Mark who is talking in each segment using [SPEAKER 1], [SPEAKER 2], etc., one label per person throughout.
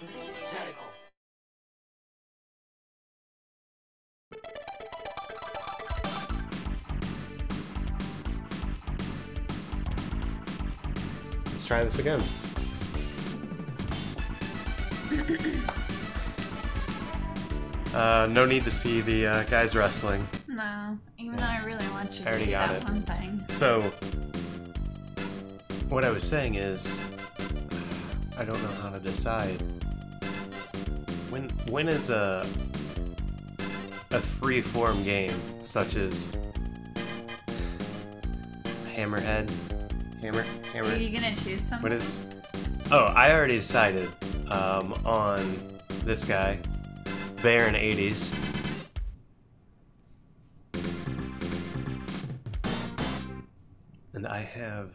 [SPEAKER 1] Jericho.
[SPEAKER 2] Let's try this again. Uh, no need to see the uh, guys wrestling.
[SPEAKER 3] No, even though I really want you
[SPEAKER 2] I
[SPEAKER 3] to see
[SPEAKER 2] got
[SPEAKER 3] that
[SPEAKER 2] it.
[SPEAKER 3] one thing.
[SPEAKER 2] So, what I was saying is, I don't know how to decide. When is a a free form game such as Hammerhead, Hammer, Hammer?
[SPEAKER 3] Are you gonna choose someone?
[SPEAKER 2] What is? Oh, I already decided um, on this guy, Baron 80s. And I have.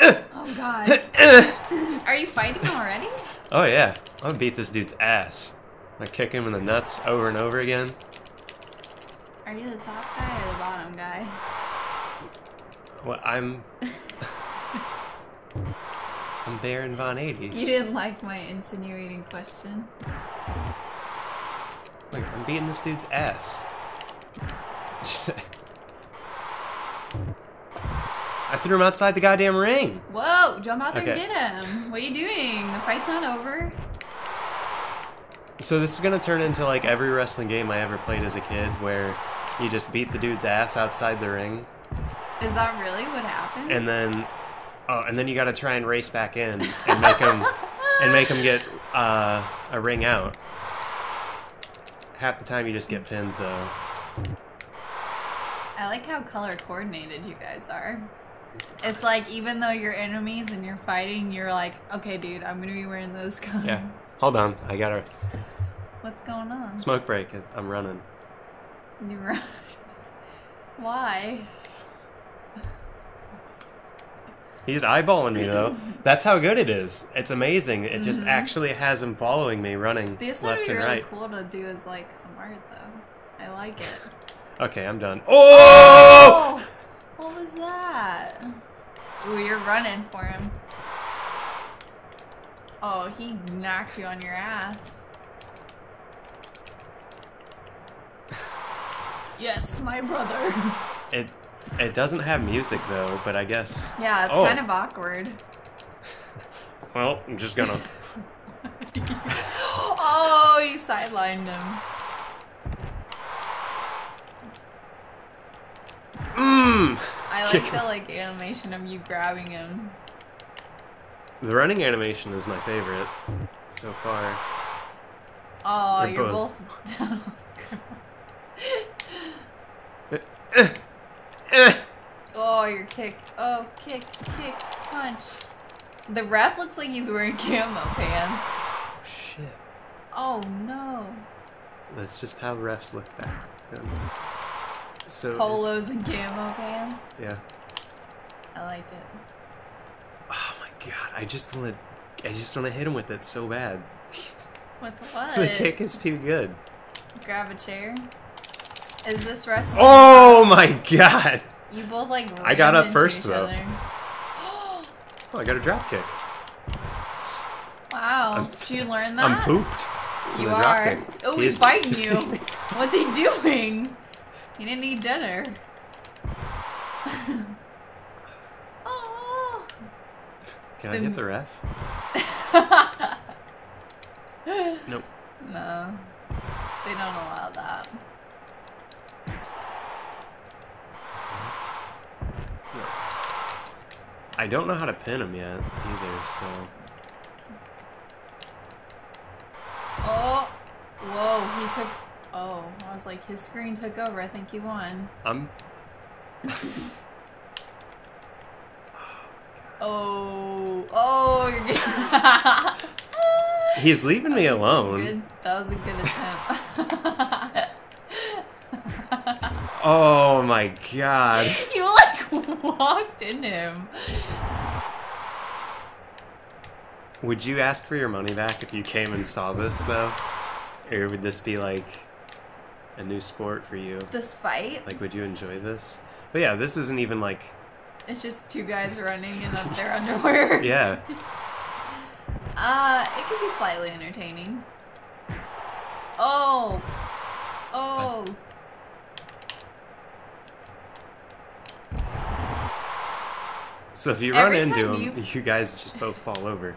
[SPEAKER 3] Oh god. Are you fighting him already?
[SPEAKER 2] Oh yeah, I'm gonna beat this dude's ass. I kick him in the nuts over and over again.
[SPEAKER 3] Are you the top guy or the bottom guy?
[SPEAKER 2] Well, I'm. I'm Baron Von
[SPEAKER 3] You didn't like my insinuating question.
[SPEAKER 2] Look, I'm beating this dude's ass. I threw him outside the goddamn ring.
[SPEAKER 3] Whoa! Jump out there
[SPEAKER 2] Okay.
[SPEAKER 3] and get him. What are you doing? The fight's not over.
[SPEAKER 2] So this is gonna turn into like every wrestling game I ever played as a kid, where you just beat the dude's ass outside the ring,
[SPEAKER 3] Is that really what happened?
[SPEAKER 2] and then, oh, and then you gotta try and race back in and make him and make him get uh, a ring out. Half the time you just get pinned though.
[SPEAKER 3] I like how color coordinated you guys are. It's like even though you're enemies and you're fighting, you're like, okay, dude, I'm gonna be wearing those colors.
[SPEAKER 2] Yeah. Hold on, I gotta
[SPEAKER 3] What's going on?
[SPEAKER 2] smoke break. I'm running.
[SPEAKER 3] You're right. Why?
[SPEAKER 2] He's eyeballing me though. That's how good it is. It's amazing. It just mm-hmm. actually has him following me, running
[SPEAKER 3] This would
[SPEAKER 2] left
[SPEAKER 3] be
[SPEAKER 2] and
[SPEAKER 3] really
[SPEAKER 2] right.
[SPEAKER 3] cool to do as like some art though. I like it.
[SPEAKER 2] Okay, I'm done. Oh!
[SPEAKER 3] Oh! What was that? Ooh, you're running for him. Oh, he knocked you on your ass. Yes, my brother.
[SPEAKER 2] It it doesn't have music though, but I guess.
[SPEAKER 3] Yeah, it's
[SPEAKER 2] Oh.
[SPEAKER 3] kind of awkward.
[SPEAKER 2] Well, I'm just gonna.
[SPEAKER 3] Oh, you sidelined him.
[SPEAKER 2] Mmm.
[SPEAKER 3] I like
[SPEAKER 2] Kick
[SPEAKER 3] the like animation of you grabbing him.
[SPEAKER 2] The running animation is my favorite so far.
[SPEAKER 3] Oh,
[SPEAKER 2] They're
[SPEAKER 3] you're
[SPEAKER 2] both.
[SPEAKER 3] both down.
[SPEAKER 2] Eh, eh.
[SPEAKER 3] Oh, your kick. Oh, kick, kick, punch. The ref looks like he's wearing camo pants.
[SPEAKER 2] Oh, shit.
[SPEAKER 3] Oh no.
[SPEAKER 2] That's just how refs look back. then. So.
[SPEAKER 3] Polos and camo pants.
[SPEAKER 2] Yeah.
[SPEAKER 3] I like it.
[SPEAKER 2] Oh my god! I just want to. I just want to hit him with it so bad.
[SPEAKER 3] What the what?
[SPEAKER 2] the kick is too good.
[SPEAKER 3] Grab a chair. Is this wrestling?
[SPEAKER 2] Oh my god!
[SPEAKER 3] You both like.
[SPEAKER 2] I got up first, though. Oh, I got a drop kick.
[SPEAKER 3] wow.
[SPEAKER 2] I'm-
[SPEAKER 3] Did you learn that?
[SPEAKER 2] I'm pooped.
[SPEAKER 3] You are. Oh, he's biting you. What's he doing? He didn't eat dinner. oh.
[SPEAKER 2] Can I hit the ref? Nope.
[SPEAKER 3] No. They don't allow that.
[SPEAKER 2] I don't know how to pin him yet either, so.
[SPEAKER 3] Oh. Whoa, he took. Oh, I was like, his screen took over. I think he won.
[SPEAKER 2] I'm.
[SPEAKER 3] Oh. Oh, you're getting.
[SPEAKER 2] He's leaving me alone.
[SPEAKER 3] Good, that was a good attempt.
[SPEAKER 2] Oh my god.
[SPEAKER 3] you like walked in him.
[SPEAKER 2] Would you ask for your money back if you came and saw this though? Or would this be like a new sport for you?
[SPEAKER 3] This fight.
[SPEAKER 2] Like, would you enjoy this? But yeah, this isn't even like
[SPEAKER 3] It's just two guys running in their underwear.
[SPEAKER 2] Yeah.
[SPEAKER 3] Uh, it could be slightly entertaining. Oh. Oh.
[SPEAKER 2] So if you run
[SPEAKER 3] Every
[SPEAKER 2] into
[SPEAKER 3] time
[SPEAKER 2] him,
[SPEAKER 3] you-
[SPEAKER 2] you guys just both fall over.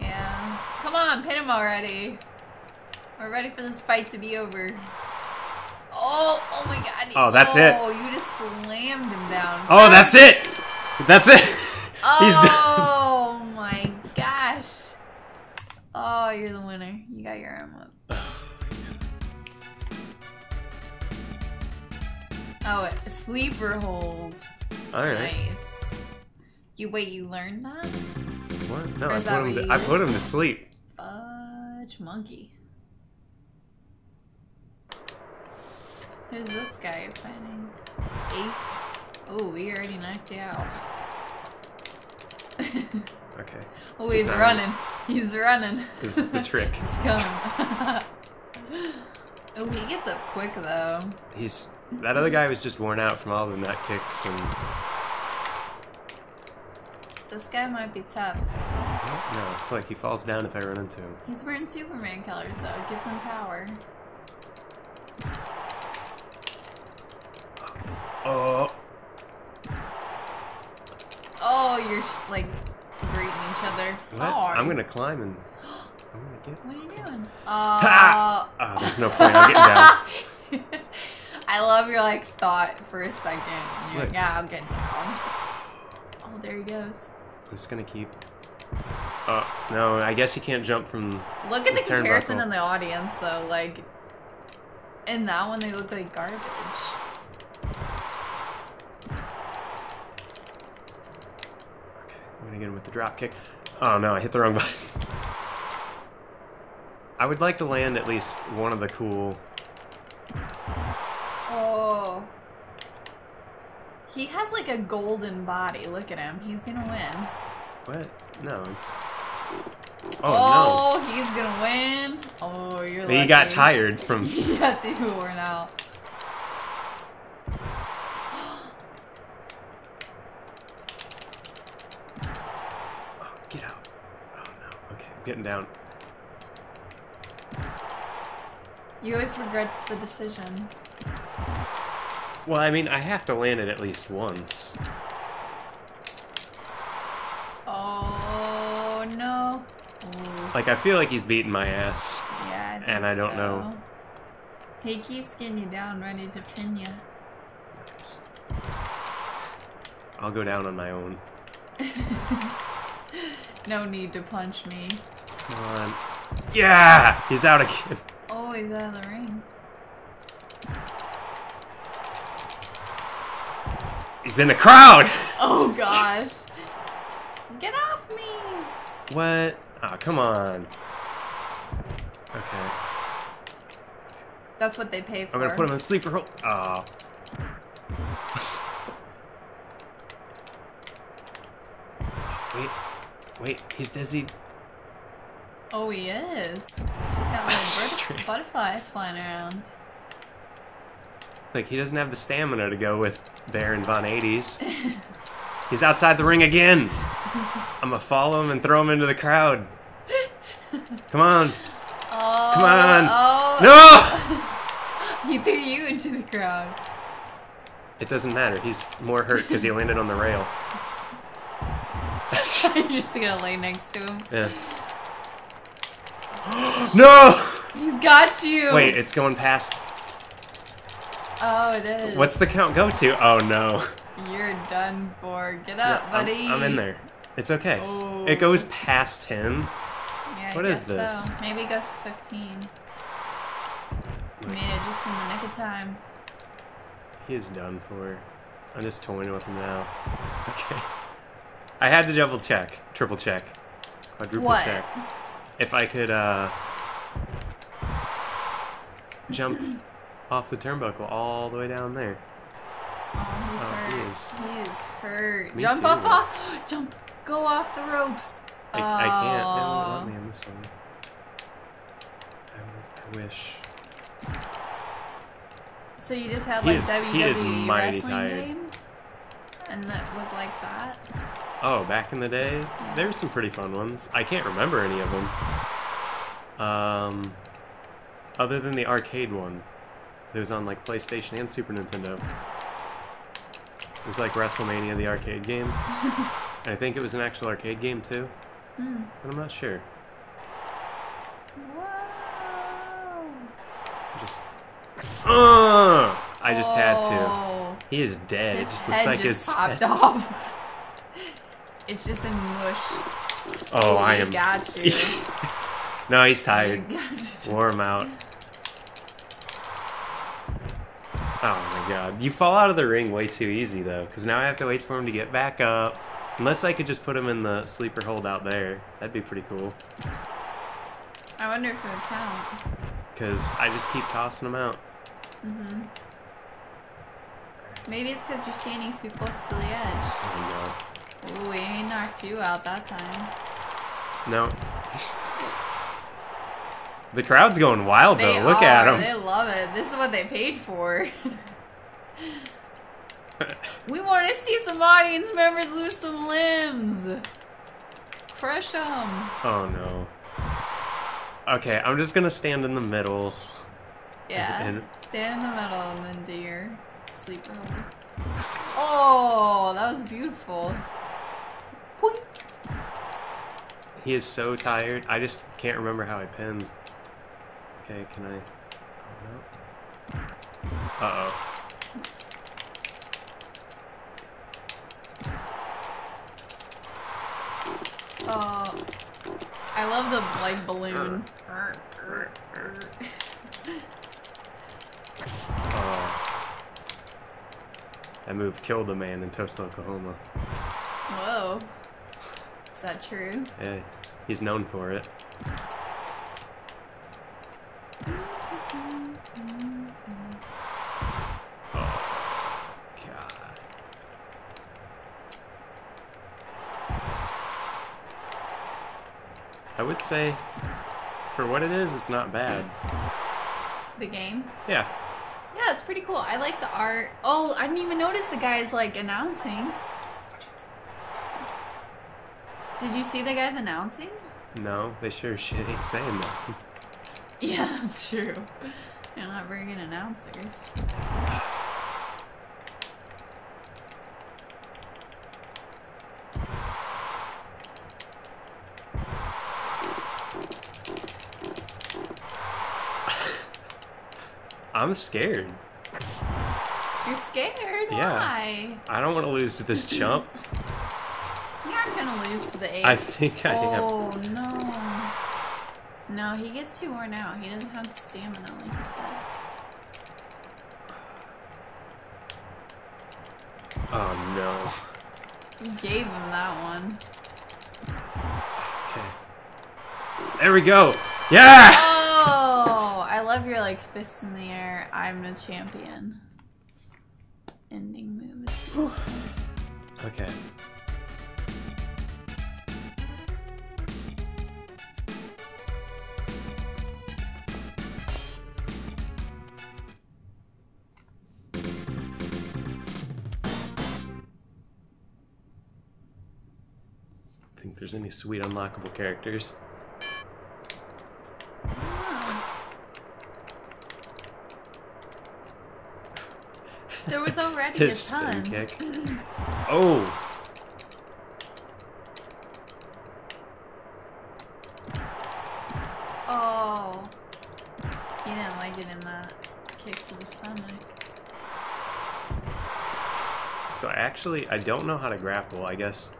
[SPEAKER 3] Yeah. Come on, pin him already. We're ready for this fight to be over. Oh, oh my god.
[SPEAKER 2] Oh, that's it.
[SPEAKER 3] Oh, you just slammed him down.
[SPEAKER 2] Oh, that's it. That's it. He's done.
[SPEAKER 3] Oh my gosh. Oh, you're the winner. You got your arm up. Oh, sleeper hold.
[SPEAKER 2] All right.
[SPEAKER 3] Nice. You wait, you learned that?
[SPEAKER 2] What? No, I put him. To, I put him to sleep.
[SPEAKER 3] Fudge monkey. Who's this guy you're fighting? Ace. Oh, we already knocked you out.
[SPEAKER 2] Okay.
[SPEAKER 3] oh,
[SPEAKER 2] He's
[SPEAKER 3] running. He's running.
[SPEAKER 2] This is the trick.
[SPEAKER 3] he's coming. oh, he gets up quick though.
[SPEAKER 2] He's that other guy was just worn out from all the nut kicks and
[SPEAKER 3] This guy might be tough.
[SPEAKER 2] no, like he falls down if I run into him.
[SPEAKER 3] He's wearing Superman colors though. It gives him power.
[SPEAKER 2] Oh,
[SPEAKER 3] Oh, you're like greeting each other.
[SPEAKER 2] what?
[SPEAKER 3] Oh,
[SPEAKER 2] I'm gonna climb and I'm gonna get.
[SPEAKER 3] What are you doing?
[SPEAKER 2] Ha!
[SPEAKER 3] Uh,
[SPEAKER 2] Oh, there's no point. I'm getting down.
[SPEAKER 3] I love your like thought for a second. Like, yeah, I'll get down. Oh, there he goes.
[SPEAKER 2] I'm just gonna keep. Oh no, I guess you can't jump from.
[SPEAKER 3] Look at the
[SPEAKER 2] The
[SPEAKER 3] comparison in the audience though. Like, in that one, they look like garbage.
[SPEAKER 2] I'm gonna get him with the drop kick. Oh no, I hit the wrong button. I would like to land at least one of the cool.
[SPEAKER 3] Oh. He has like a golden body. Look at him. He's gonna win.
[SPEAKER 2] What? No, it's. Oh,
[SPEAKER 3] Oh, he's gonna win. Oh, you're
[SPEAKER 2] no!
[SPEAKER 3] lucky.
[SPEAKER 2] He got tired from.
[SPEAKER 3] He got too worn out.
[SPEAKER 2] Oh, get out. Oh no. Okay, I'm getting down.
[SPEAKER 3] You always regret the decision.
[SPEAKER 2] Well, I mean, I have to land it at least once.
[SPEAKER 3] Oh no. Ooh,
[SPEAKER 2] Like, I feel like he's beating my ass.
[SPEAKER 3] yeah, I
[SPEAKER 2] and I don't
[SPEAKER 3] so.
[SPEAKER 2] know.
[SPEAKER 3] He keeps getting you down, ready to pin you.
[SPEAKER 2] I'll go down on my own.
[SPEAKER 3] no need to punch me.
[SPEAKER 2] Come on. Yeah! He's out again.
[SPEAKER 3] Oh, he's out of the ring.
[SPEAKER 2] He's in the crowd!
[SPEAKER 3] Oh gosh. Get off me!
[SPEAKER 2] What? Oh, come on. Okay.
[SPEAKER 3] That's what they pay for.
[SPEAKER 2] I'm gonna put him in a sleeper hold. Oh. wait. Wait, he's dizzy.
[SPEAKER 3] Oh, he is. He's got little butterflies flying around.
[SPEAKER 2] Like, he doesn't have the stamina to go with Baron Von 80s. He's outside the ring again! I'm gonna follow him and throw him into the crowd. Come on.
[SPEAKER 3] Oh,
[SPEAKER 2] Come on.
[SPEAKER 3] Oh.
[SPEAKER 2] No!
[SPEAKER 3] he threw you into the crowd.
[SPEAKER 2] It doesn't matter. He's more hurt because he landed on the rail.
[SPEAKER 3] You're just gonna lay next to him.
[SPEAKER 2] Yeah. no!
[SPEAKER 3] He's got you.
[SPEAKER 2] Wait, it's going past.
[SPEAKER 3] Oh, it is.
[SPEAKER 2] What's the count go to? Oh no.
[SPEAKER 3] You're done for. Get up,
[SPEAKER 2] I'm-
[SPEAKER 3] buddy.
[SPEAKER 2] I'm, in there. It's okay.
[SPEAKER 3] Oh.
[SPEAKER 2] It goes past him.
[SPEAKER 3] Yeah, I
[SPEAKER 2] What is this?
[SPEAKER 3] So. Maybe it goes to 15. You made it just in the nick of time.
[SPEAKER 2] He is done for. I'm just toying with him now. Okay. I had to double check, triple check, quadruple
[SPEAKER 3] What?
[SPEAKER 2] check. If I could uh jump off the turnbuckle all the way down there.
[SPEAKER 3] Oh, he's
[SPEAKER 2] Oh, he
[SPEAKER 3] hurt.
[SPEAKER 2] is.
[SPEAKER 3] He is hurt.
[SPEAKER 2] Me
[SPEAKER 3] Jump
[SPEAKER 2] too.
[SPEAKER 3] off, off. Jump. Go off the ropes.
[SPEAKER 2] I, I can't. Won't
[SPEAKER 3] Oh.
[SPEAKER 2] let me in this one. I, I wish.
[SPEAKER 3] So you just had
[SPEAKER 2] He
[SPEAKER 3] like
[SPEAKER 2] is- he
[SPEAKER 3] WWE
[SPEAKER 2] is mighty
[SPEAKER 3] wrestling
[SPEAKER 2] tired.
[SPEAKER 3] games, and that was like that.
[SPEAKER 2] Oh, back in the day, there were some pretty fun ones. I can't remember any of them. Um, other than the arcade one, that was on like PlayStation and Super Nintendo. It was like WrestleMania, the arcade game. and I think it was an actual arcade game too,
[SPEAKER 3] Hmm.
[SPEAKER 2] but I'm not sure.
[SPEAKER 3] Whoa.
[SPEAKER 2] Just, uh, I just had to.
[SPEAKER 3] Oh,
[SPEAKER 2] He is dead.
[SPEAKER 3] His
[SPEAKER 2] it just looks like
[SPEAKER 3] just
[SPEAKER 2] his
[SPEAKER 3] popped
[SPEAKER 2] head-
[SPEAKER 3] off. It's just in mush.
[SPEAKER 2] Oh, I am.
[SPEAKER 3] Got you.
[SPEAKER 2] no, he's tired.
[SPEAKER 3] We got.
[SPEAKER 2] Wore him out. Oh my god. You fall out of the ring way too easy though, because now I have to wait for him to get back up. Unless I could just put him in the sleeper hold out there. That'd be pretty cool.
[SPEAKER 3] I wonder if it would count.
[SPEAKER 2] Because I just keep tossing him out.
[SPEAKER 3] hmm Maybe it's because you're standing too close to the edge.
[SPEAKER 2] Oh
[SPEAKER 3] Ooh, he knocked you out that time.
[SPEAKER 2] no. The crowd's going wild
[SPEAKER 3] They
[SPEAKER 2] though. Look
[SPEAKER 3] are,
[SPEAKER 2] at
[SPEAKER 3] them.
[SPEAKER 2] They
[SPEAKER 3] love it. This is what they paid for. we want to see some audience members lose some limbs. Crush them.
[SPEAKER 2] oh no. Okay, I'm just gonna stand in the middle.
[SPEAKER 3] Yeah.
[SPEAKER 2] And-
[SPEAKER 3] Stand in the middle and then do your sleeper hold. Oh, that was beautiful. Point.
[SPEAKER 2] He is so tired. I just can't remember how I pinned. Okay, can I? Oh, no. Uh oh.
[SPEAKER 3] Oh, I love the like balloon.
[SPEAKER 2] Oh. That move killed a man in Tulsa, Oklahoma.
[SPEAKER 3] Whoa. Is that true?
[SPEAKER 2] Yeah, he's known for it. Oh, God. I would say, for what it is, it's not bad.
[SPEAKER 3] The game?
[SPEAKER 2] Yeah,
[SPEAKER 3] Yeah, it's pretty cool. I like the art. Oh, I didn't even notice the guys like announcing. Did you see the guys announcing?
[SPEAKER 2] no, they sure shit ain't saying that.
[SPEAKER 3] Yeah, that's true. They're not very good announcers.
[SPEAKER 2] I'm scared.
[SPEAKER 3] You're scared?
[SPEAKER 2] Yeah.
[SPEAKER 3] Why?
[SPEAKER 2] I don't want to lose to this chump.
[SPEAKER 3] You aren't gonna lose to the ace.
[SPEAKER 2] I think I am.
[SPEAKER 3] oh no. No, he gets too worn out. He doesn't have the stamina like you said.
[SPEAKER 2] Oh no.
[SPEAKER 3] You gave him that one.
[SPEAKER 2] Okay. There we go. Yeah!
[SPEAKER 3] Oh, love your like fists in the air. I'm the champion. Ending move. It's.
[SPEAKER 2] Okay. Think there's any sweet unlockable characters?
[SPEAKER 3] Oh. There was already
[SPEAKER 2] His
[SPEAKER 3] a
[SPEAKER 2] spin kick. Oh!
[SPEAKER 3] Oh. He didn't like it in that kick to the stomach.
[SPEAKER 2] So actually, I don't know how to grapple. I guess,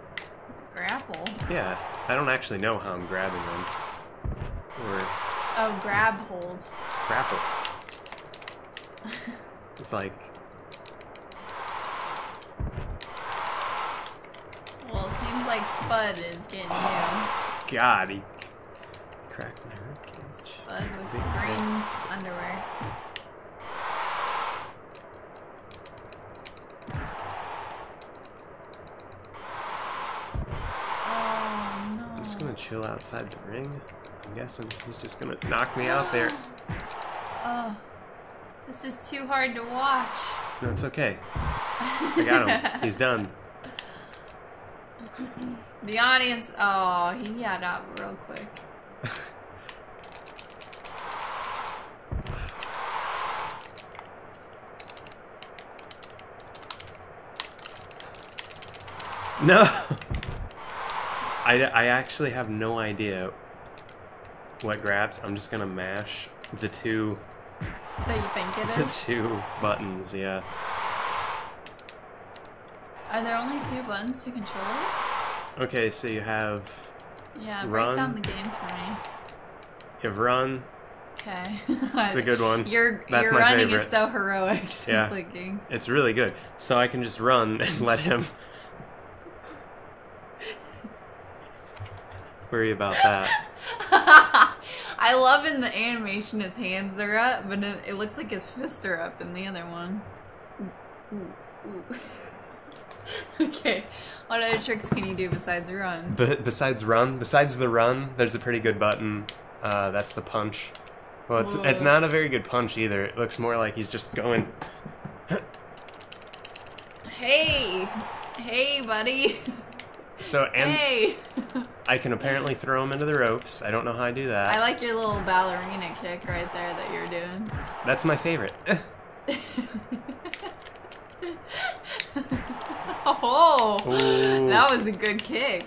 [SPEAKER 3] Grapple.
[SPEAKER 2] yeah, I don't actually know how I'm grabbing them. Or
[SPEAKER 3] Oh, grab hold.
[SPEAKER 2] grapple. It's like,
[SPEAKER 3] Well, it seems like Spud is getting you.
[SPEAKER 2] God, he cracked my ribcage.
[SPEAKER 3] Spud with
[SPEAKER 2] Big
[SPEAKER 3] green underwear. Oh no.
[SPEAKER 2] I'm just gonna chill outside the ring. I'm guessing he's just gonna knock me out there.
[SPEAKER 3] Oh, oh. this is too hard to watch.
[SPEAKER 2] No, it's okay. I got him. He's done.
[SPEAKER 3] The audience. Oh, he got out real quick.
[SPEAKER 2] No! I, I actually have no idea what grabs. I'm just gonna mash the two
[SPEAKER 3] That you think
[SPEAKER 2] the
[SPEAKER 3] it is?
[SPEAKER 2] two buttons, yeah.
[SPEAKER 3] Are there only two buttons to control it?
[SPEAKER 2] Okay, so you have
[SPEAKER 3] Yeah,
[SPEAKER 2] Run.
[SPEAKER 3] break down the game for me.
[SPEAKER 2] you have run.
[SPEAKER 3] Okay.
[SPEAKER 2] It's a good one.
[SPEAKER 3] Your
[SPEAKER 2] That's
[SPEAKER 3] your
[SPEAKER 2] my
[SPEAKER 3] running
[SPEAKER 2] favorite.
[SPEAKER 3] is so heroic. So
[SPEAKER 2] Yeah.
[SPEAKER 3] clicking.
[SPEAKER 2] It's really good. So I can just run and let him worry about that.
[SPEAKER 3] I love in the animation his hands are up, but it, it looks like his fists are up in the other one. Ooh, ooh, ooh. okay, what other tricks can you do besides run?
[SPEAKER 2] But besides run, besides the run, there's a pretty good button. Uh, that's the punch. Well, it's it's not a very good punch either. It looks more like he's just going.
[SPEAKER 3] Hey, hey, buddy.
[SPEAKER 2] So and
[SPEAKER 3] hey.
[SPEAKER 2] I can apparently throw him into the ropes. I don't know how I do that.
[SPEAKER 3] I like your little ballerina kick right there that you're doing.
[SPEAKER 2] That's my favorite.
[SPEAKER 3] Oh,
[SPEAKER 2] Ooh.
[SPEAKER 3] that was a good kick.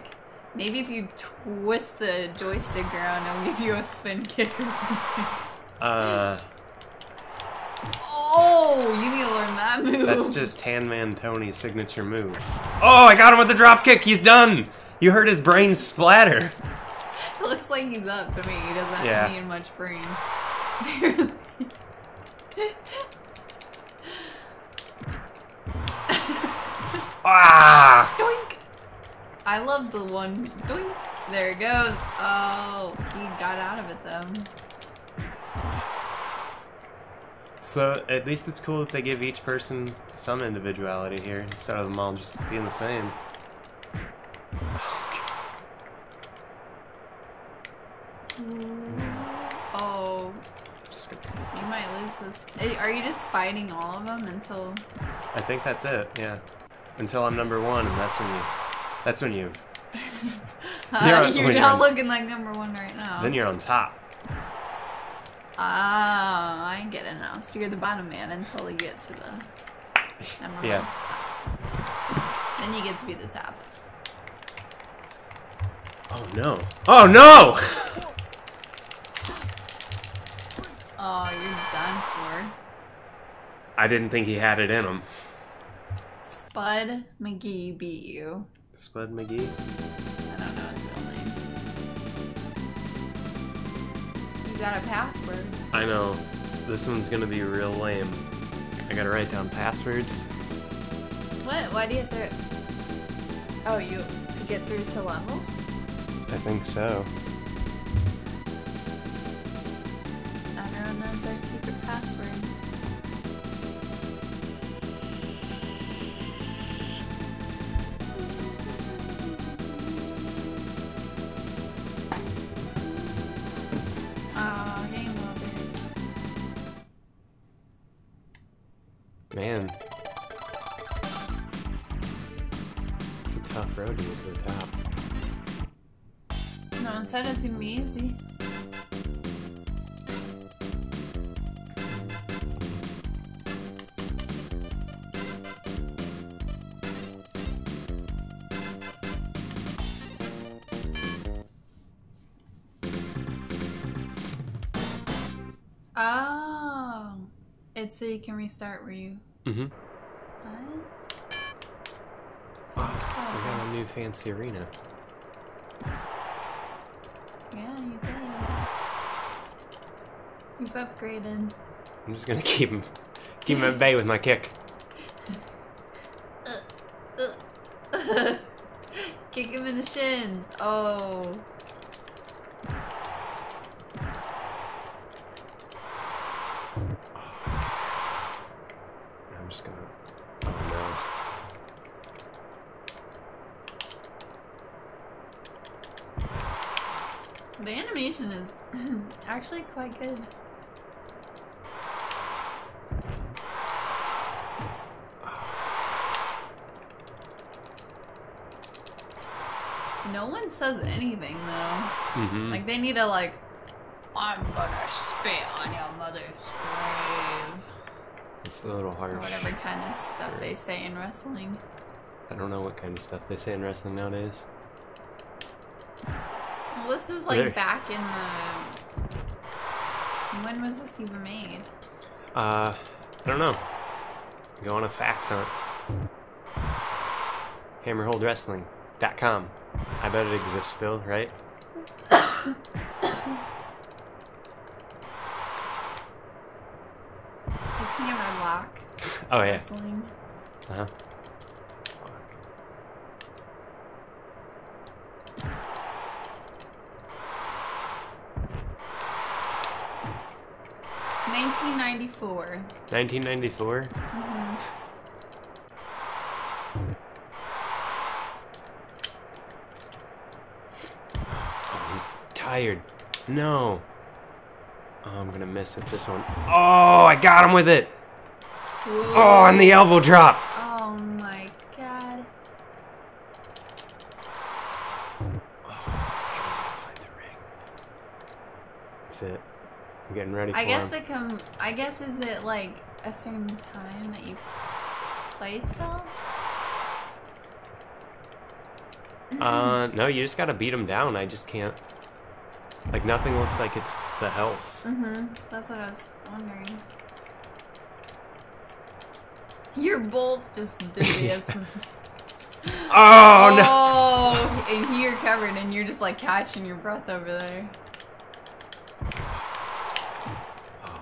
[SPEAKER 3] Maybe if you twist the joystick around, it'll give you a spin kick or something.
[SPEAKER 2] Uh,
[SPEAKER 3] Oh, you need to learn that move.
[SPEAKER 2] that's just Handman Tony's signature move. Oh, I got him with the drop kick. He's done. You heard his brain splatter.
[SPEAKER 3] It looks like he's up, so maybe he doesn't have
[SPEAKER 2] Yeah.
[SPEAKER 3] need much brain.
[SPEAKER 2] Ah!
[SPEAKER 3] Doink! I love the one. Doink! There it goes. Oh, he got out of it though.
[SPEAKER 2] So at least it's cool that they give each person some individuality here instead of them all just being the same.
[SPEAKER 3] Oh, you might lose this. Are you just fighting all of them until?
[SPEAKER 2] I think that's it. Yeah. Until I'm number one, and that's when you. That's when you.
[SPEAKER 3] Uh,
[SPEAKER 2] You're on-
[SPEAKER 3] you're
[SPEAKER 2] you're
[SPEAKER 3] not
[SPEAKER 2] on-
[SPEAKER 3] looking like number one right now.
[SPEAKER 2] Then you're on top.
[SPEAKER 3] Ah, I get it now. So you're the bottom man until you get to the number
[SPEAKER 2] Yeah.
[SPEAKER 3] one spot. Then you get to be the top.
[SPEAKER 2] Oh no! Oh no!
[SPEAKER 3] Oh, you're done for.
[SPEAKER 2] I didn't think he had it in him.
[SPEAKER 3] Spud McGee beat you.
[SPEAKER 2] Spud McGee.
[SPEAKER 3] I don't know his real name. You got a password.
[SPEAKER 2] I know. This one's gonna be real lame. I gotta write down passwords.
[SPEAKER 3] What? Why do you have to? Oh, you to get through to levels?
[SPEAKER 2] I think so.
[SPEAKER 3] Everyone knows our secret password. No one said it's gonna be easy. Oh, it's so you can restart where you.
[SPEAKER 2] Mm-hmm.
[SPEAKER 3] What?
[SPEAKER 2] Oh, we got a new fancy arena.
[SPEAKER 3] Yeah, you did. You've upgraded.
[SPEAKER 2] I'm just gonna keep him, keep him at bay with my kick.
[SPEAKER 3] Kick him in the shins. Oh.
[SPEAKER 2] I'm just gonna. Oh
[SPEAKER 3] The animation is actually quite good. no one says anything though.
[SPEAKER 2] Mm-hmm.
[SPEAKER 3] Like they need to like, I'm gonna spit on your mother's grave,
[SPEAKER 2] it's a little
[SPEAKER 3] or
[SPEAKER 2] harsh.
[SPEAKER 3] whatever kind of stuff they say in wrestling.
[SPEAKER 2] I don't know what kind of stuff they say in wrestling nowadays.
[SPEAKER 3] Well, this is like
[SPEAKER 2] There-
[SPEAKER 3] back in the. When was this even made?
[SPEAKER 2] Uh, I don't know. Go on a fact hunt. HammerholdWrestling.com. I bet it exists still, right?
[SPEAKER 3] It's Hammerlock
[SPEAKER 2] Oh yeah.
[SPEAKER 3] Wrestling.
[SPEAKER 2] Uh huh.
[SPEAKER 3] 1994.
[SPEAKER 2] 1994.
[SPEAKER 3] Mhm.
[SPEAKER 2] Oh, he's tired. No. Oh, I'm gonna miss with this one. Oh, I got him with it. Oh, and the elbow drop.
[SPEAKER 3] Oh my god.
[SPEAKER 2] Oh, he was outside the ring. That's it. I'm getting ready for
[SPEAKER 3] I guess
[SPEAKER 2] him.
[SPEAKER 3] they come. I guess is it like a certain time that you play till?
[SPEAKER 2] Uh, no, you just gotta beat him down. I just can't. Like nothing looks like it's the health.
[SPEAKER 3] Mm-hmm. That's what I was wondering. You're both just dizzy as.
[SPEAKER 2] Oh, no!
[SPEAKER 3] Oh, and you're covered, and you're just like catching your breath over there.
[SPEAKER 2] Oh,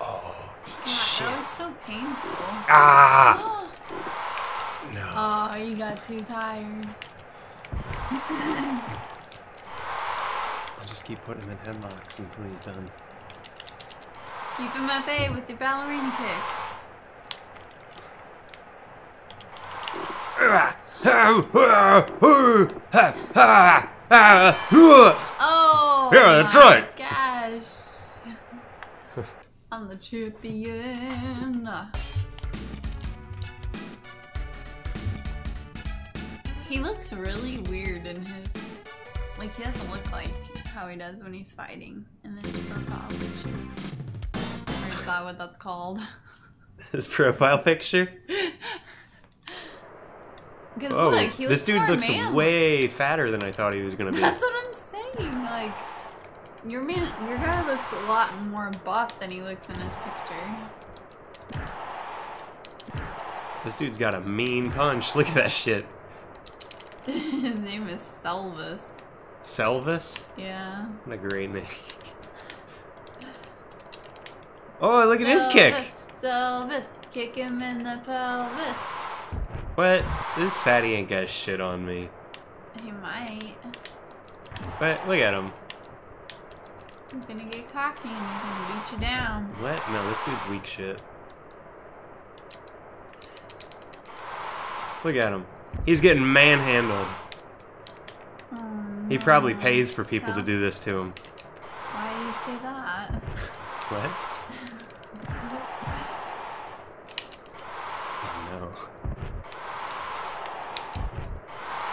[SPEAKER 2] Oh, eat
[SPEAKER 3] God,
[SPEAKER 2] shit.
[SPEAKER 3] that looks so painful.
[SPEAKER 2] Ah! No.
[SPEAKER 3] Oh, you got too tired.
[SPEAKER 2] I'll just keep putting him in headlocks until he's done.
[SPEAKER 3] Keep him at bay with your ballerina kick. Oh,
[SPEAKER 2] Yeah, that's
[SPEAKER 3] my
[SPEAKER 2] right.
[SPEAKER 3] Gosh, I'm the champion. He looks really weird in his. Like, he doesn't look like how he does when he's fighting in his profile picture. Or is that what that's called?
[SPEAKER 2] His profile picture?
[SPEAKER 3] Because
[SPEAKER 2] Oh,
[SPEAKER 3] look, he looks
[SPEAKER 2] this dude looks way fatter than I thought he was gonna be.
[SPEAKER 3] That's what I'm saying. Like, your man, your guy looks a lot more buff than he looks in his picture.
[SPEAKER 2] This dude's got a mean punch. Look at that shit.
[SPEAKER 3] his name is Selvis.
[SPEAKER 2] Selvis?
[SPEAKER 3] Yeah.
[SPEAKER 2] What a great name. Oh, look at his kick.
[SPEAKER 3] Selvis, kick him in the pelvis.
[SPEAKER 2] What? This fatty ain't got shit on me.
[SPEAKER 3] He might.
[SPEAKER 2] But look at him.
[SPEAKER 3] He's gonna get cocky and he's gonna beat you down.
[SPEAKER 2] What? No, this dude's weak shit. Look at him. He's getting manhandled. He probably
[SPEAKER 3] um,
[SPEAKER 2] pays for people to do this to him.
[SPEAKER 3] Why do you say that?
[SPEAKER 2] What? Oh no.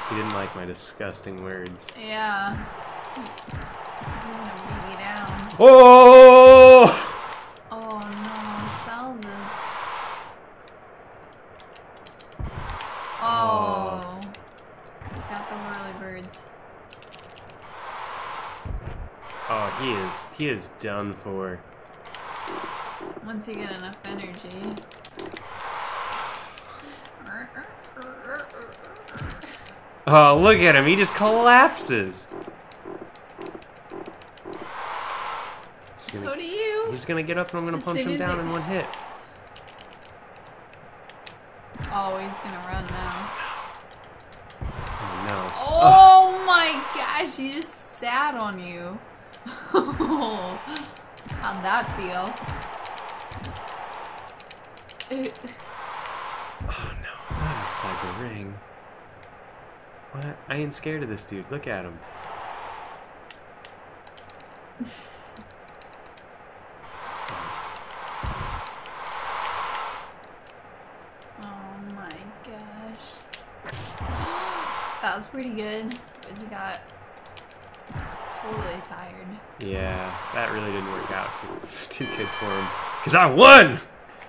[SPEAKER 2] He didn't like my disgusting words.
[SPEAKER 3] Yeah. He's gonna beat you down.
[SPEAKER 2] Oh
[SPEAKER 3] no, Selvis. Oh. It's got the whirly birds.
[SPEAKER 2] Oh, he is he is done for.
[SPEAKER 3] Once you get enough energy.
[SPEAKER 2] Oh, look at him. He just collapses. He's
[SPEAKER 3] So
[SPEAKER 2] gonna,
[SPEAKER 3] do you.
[SPEAKER 2] he's gonna get up and I'm gonna
[SPEAKER 3] As
[SPEAKER 2] punch him down in one hit.
[SPEAKER 3] Oh, he's gonna run now.
[SPEAKER 2] Oh no.
[SPEAKER 3] Oh my gosh, he just sat on you. How'd that feel?
[SPEAKER 2] Oh no. Not outside the ring. What? I ain't scared of this dude. Look at him.
[SPEAKER 3] Oh my gosh. That was pretty good, but you got totally tired.
[SPEAKER 2] Yeah, that really didn't work out too, too good for him. Because I won!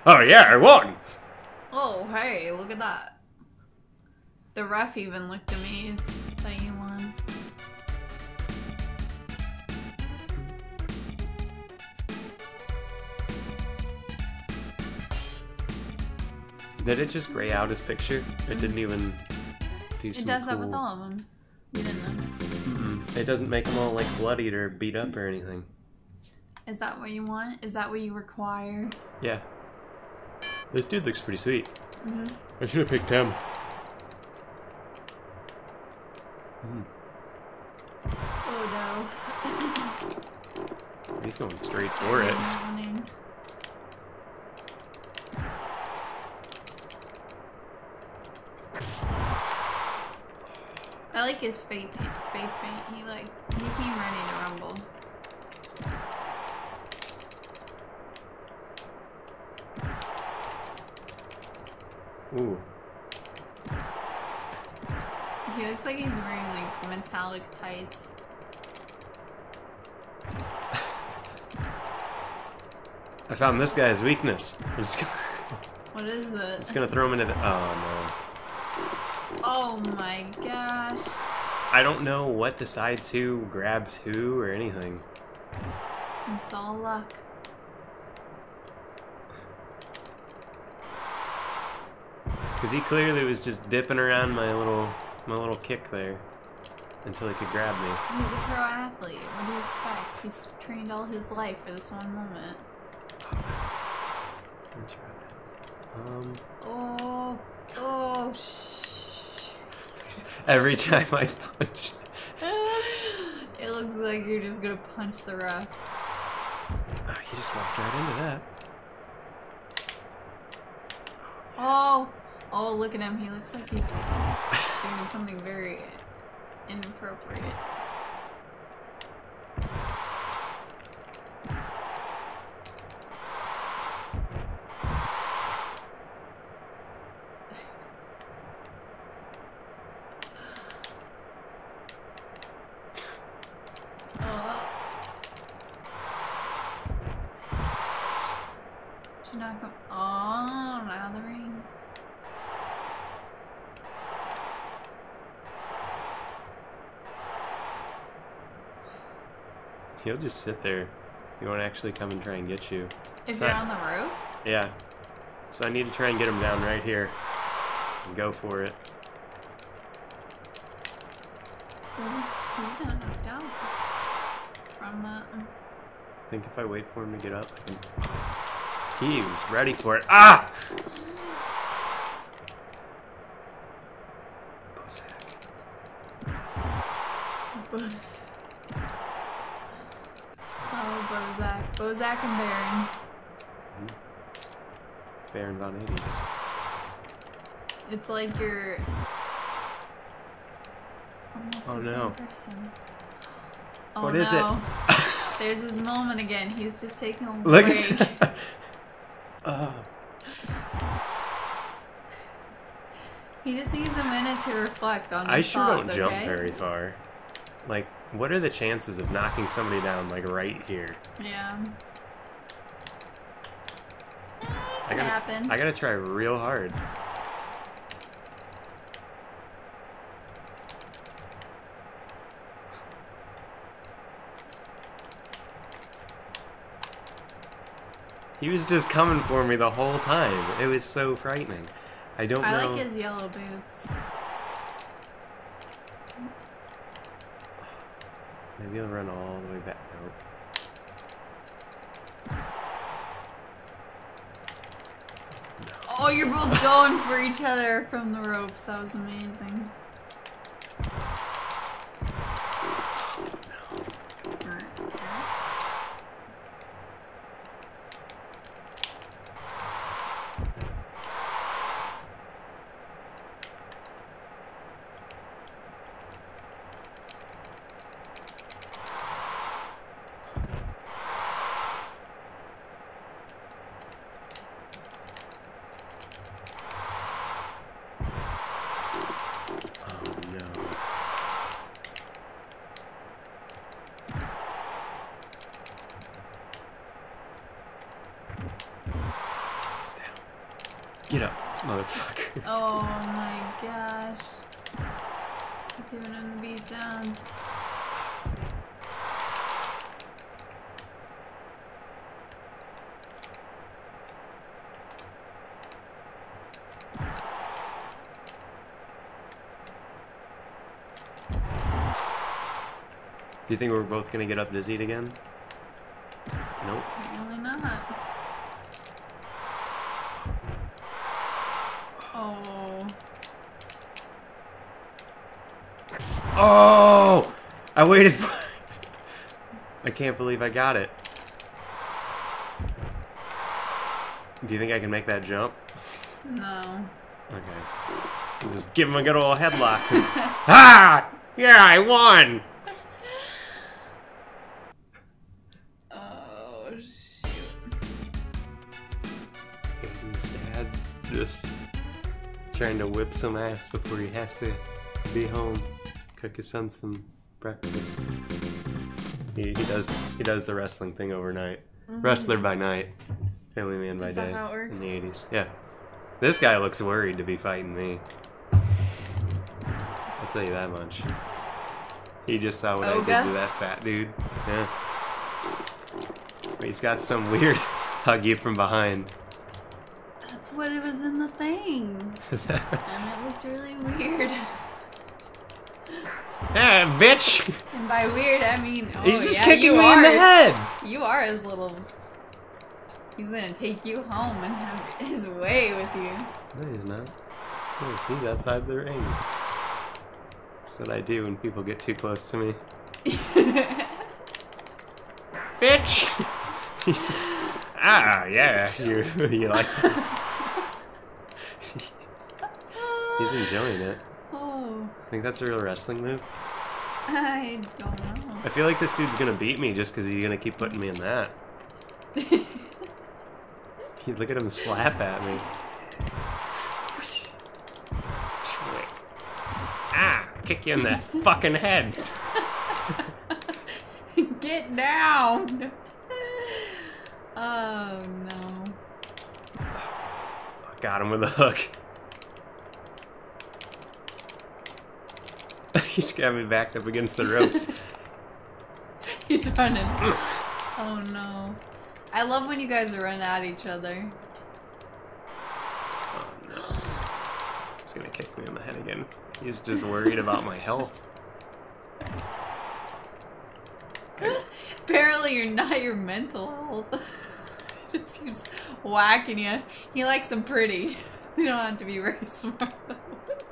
[SPEAKER 2] Oh, yeah, I won!
[SPEAKER 3] Oh, hey, look at that. The ref even looked amazed that you won.
[SPEAKER 2] Did it just gray out his picture? It didn't even do
[SPEAKER 3] It
[SPEAKER 2] some
[SPEAKER 3] does that with all of them. You didn't notice.
[SPEAKER 2] Mm-mm. It doesn't make them all like bloodied or beat up or anything.
[SPEAKER 3] Is that what you want? Is that what you require?
[SPEAKER 2] Yeah. This dude looks pretty sweet.
[SPEAKER 3] hmm
[SPEAKER 2] I should have picked him.
[SPEAKER 3] Oh no.
[SPEAKER 2] He's going straight
[SPEAKER 3] no.
[SPEAKER 2] for it.
[SPEAKER 3] Morning. I like his face paint. Face paint. He like he came ready to rumble.
[SPEAKER 2] Ooh.
[SPEAKER 3] He looks like he's wearing like metallic tights.
[SPEAKER 2] I found this guy's weakness. I'm just gonna,
[SPEAKER 3] What is it?
[SPEAKER 2] just gonna throw him into the. Oh
[SPEAKER 3] Oh my gosh.
[SPEAKER 2] I don't know what decides who grabs who or anything.
[SPEAKER 3] It's all luck.
[SPEAKER 2] Because he clearly was just dipping around my little my little kick there until he could grab me.
[SPEAKER 3] He's a pro athlete. What do you expect? He's trained all his life for this one moment.
[SPEAKER 2] That's right. Um,
[SPEAKER 3] Oh, oh, shh.
[SPEAKER 2] Every time I punch,
[SPEAKER 3] it looks like you're just gonna punch the rock.
[SPEAKER 2] oh, he just walked right into that.
[SPEAKER 3] Oh, oh, look at him. He looks like he's doing something very inappropriate. Oh. Should not go. Oh, now the ring.
[SPEAKER 2] He'll just sit there. He won't actually come and try and get you.
[SPEAKER 3] If
[SPEAKER 2] So-
[SPEAKER 3] you're on the roof?
[SPEAKER 2] Yeah. So I need to try and get him down right here. And go for it.
[SPEAKER 3] he got knocked out from that.
[SPEAKER 2] I think if I wait for him to get up, I can... He was ready for it. Ah! Bozak.
[SPEAKER 3] Boz. Bozak. And Baron. Mm-hmm.
[SPEAKER 2] Baron Von 80s.
[SPEAKER 3] It's like you're
[SPEAKER 2] Oh, no.
[SPEAKER 3] Oh,
[SPEAKER 2] What is it?
[SPEAKER 3] There's his moment again. He's just taking a
[SPEAKER 2] Look
[SPEAKER 3] break.
[SPEAKER 2] Oh.
[SPEAKER 3] He just needs a minute to reflect on
[SPEAKER 2] I sure
[SPEAKER 3] thoughts,
[SPEAKER 2] don't jump very far. Like, what are the chances of knocking somebody down, like, right here?
[SPEAKER 3] Yeah. Eh,
[SPEAKER 2] I gotta,
[SPEAKER 3] happen.
[SPEAKER 2] I gotta try real hard. He was just coming for me the whole time. It was so frightening. I don't
[SPEAKER 3] I
[SPEAKER 2] know.
[SPEAKER 3] like his yellow boots.
[SPEAKER 2] Maybe I'll run all the way back out.
[SPEAKER 3] Oh, you're both going for each other from the ropes. That was amazing.
[SPEAKER 2] Get up, motherfucker.
[SPEAKER 3] Oh my gosh. Giving him the beat down.
[SPEAKER 2] Do you think we're both gonna get up dizzied again? Nope.
[SPEAKER 3] Apparently not. Oh.
[SPEAKER 2] Oh! I waited for I can't believe I got it. Do you think I can make that jump?
[SPEAKER 3] No.
[SPEAKER 2] Okay. Just give him a good old headlock. ah! Yeah, I won!
[SPEAKER 3] Oh shoot.
[SPEAKER 2] 80s dad just trying to whip some ass before he has to be home. Cook his son some breakfast. He, he does he does the wrestling thing overnight. Mm-hmm. Wrestler by night, family man by
[SPEAKER 3] Is that
[SPEAKER 2] day.
[SPEAKER 3] how it works?
[SPEAKER 2] In the 80s, yeah. This guy looks worried to be fighting me. I'll tell you that much. He just saw what I did to that fat dude. Yeah. He's got some weird hug you from behind.
[SPEAKER 3] That's what it was in the thing. And it looked really weird.
[SPEAKER 2] Ah, bitch!
[SPEAKER 3] And by weird, I mean, oh
[SPEAKER 2] He's just
[SPEAKER 3] yeah,
[SPEAKER 2] kicking
[SPEAKER 3] you
[SPEAKER 2] me
[SPEAKER 3] are.
[SPEAKER 2] in the head!
[SPEAKER 3] You are his little. He's gonna take you home and have his way with you.
[SPEAKER 2] No, he's not. No, he's outside the ring. That's what I do when people get too close to me. Bitch! he's just. Ah, yeah, you, you like. He's enjoying it. I think that's a real wrestling move.
[SPEAKER 3] I don't know.
[SPEAKER 2] I feel like this dude's gonna beat me just because he's gonna keep putting me in that. Look at him slap at me. Ah! Kick you in the fucking head.
[SPEAKER 3] Get down! Oh no.
[SPEAKER 2] Got him with a hook. He's got me backed up against the ropes.
[SPEAKER 3] He's running. Oh no. I love when you guys run at each other.
[SPEAKER 2] Oh no. He's gonna kick me in the head again. He's just worried about my health.
[SPEAKER 3] Apparently, you're not your mental health. Just keeps whacking you. He likes them pretty. They don't have to be very smart.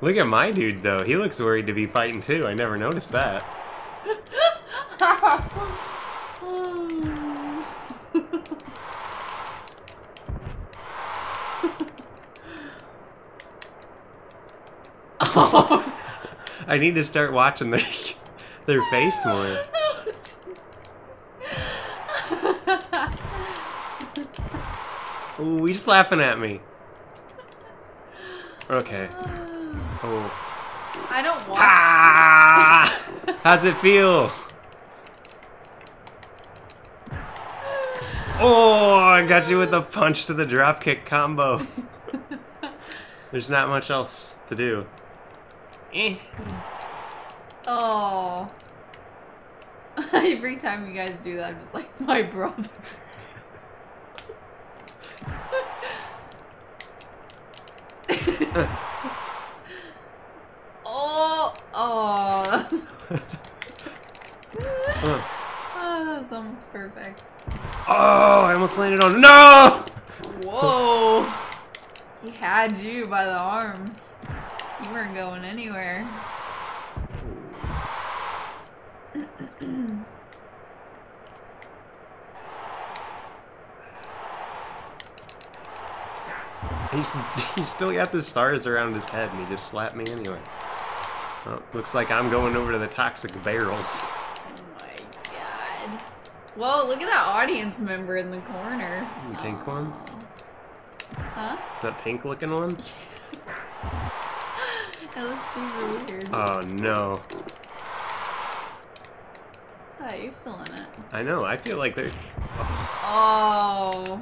[SPEAKER 2] Look at my dude though. He looks worried to be fighting too. I never noticed that.
[SPEAKER 3] oh.
[SPEAKER 2] I need to start watching their their face more. Ooh, he's laughing at me. Okay. Oh.
[SPEAKER 3] I don't watch.
[SPEAKER 2] Ah! How's it feel? Oh, I got you with a punch to the dropkick combo. There's not much else to do. Eh.
[SPEAKER 3] Oh. Every time you guys do that, I'm just like, my brother. Oh, oh.
[SPEAKER 2] Uh,
[SPEAKER 3] oh, that's almost perfect.
[SPEAKER 2] oh, I almost landed on. No!
[SPEAKER 3] Whoa. He had you by the arms. You weren't going anywhere.
[SPEAKER 2] He's he's still got the stars around his head, and he just slapped me anyway. Well, looks like I'm going over to the toxic barrels.
[SPEAKER 3] Oh my god. Whoa, look at that audience member in the corner.
[SPEAKER 2] The pink oh. one?
[SPEAKER 3] Huh?
[SPEAKER 2] That pink looking one?
[SPEAKER 3] It looks super weird.
[SPEAKER 2] Oh no.
[SPEAKER 3] oh, you're still in it.
[SPEAKER 2] I know, I feel like they're.
[SPEAKER 3] Oh.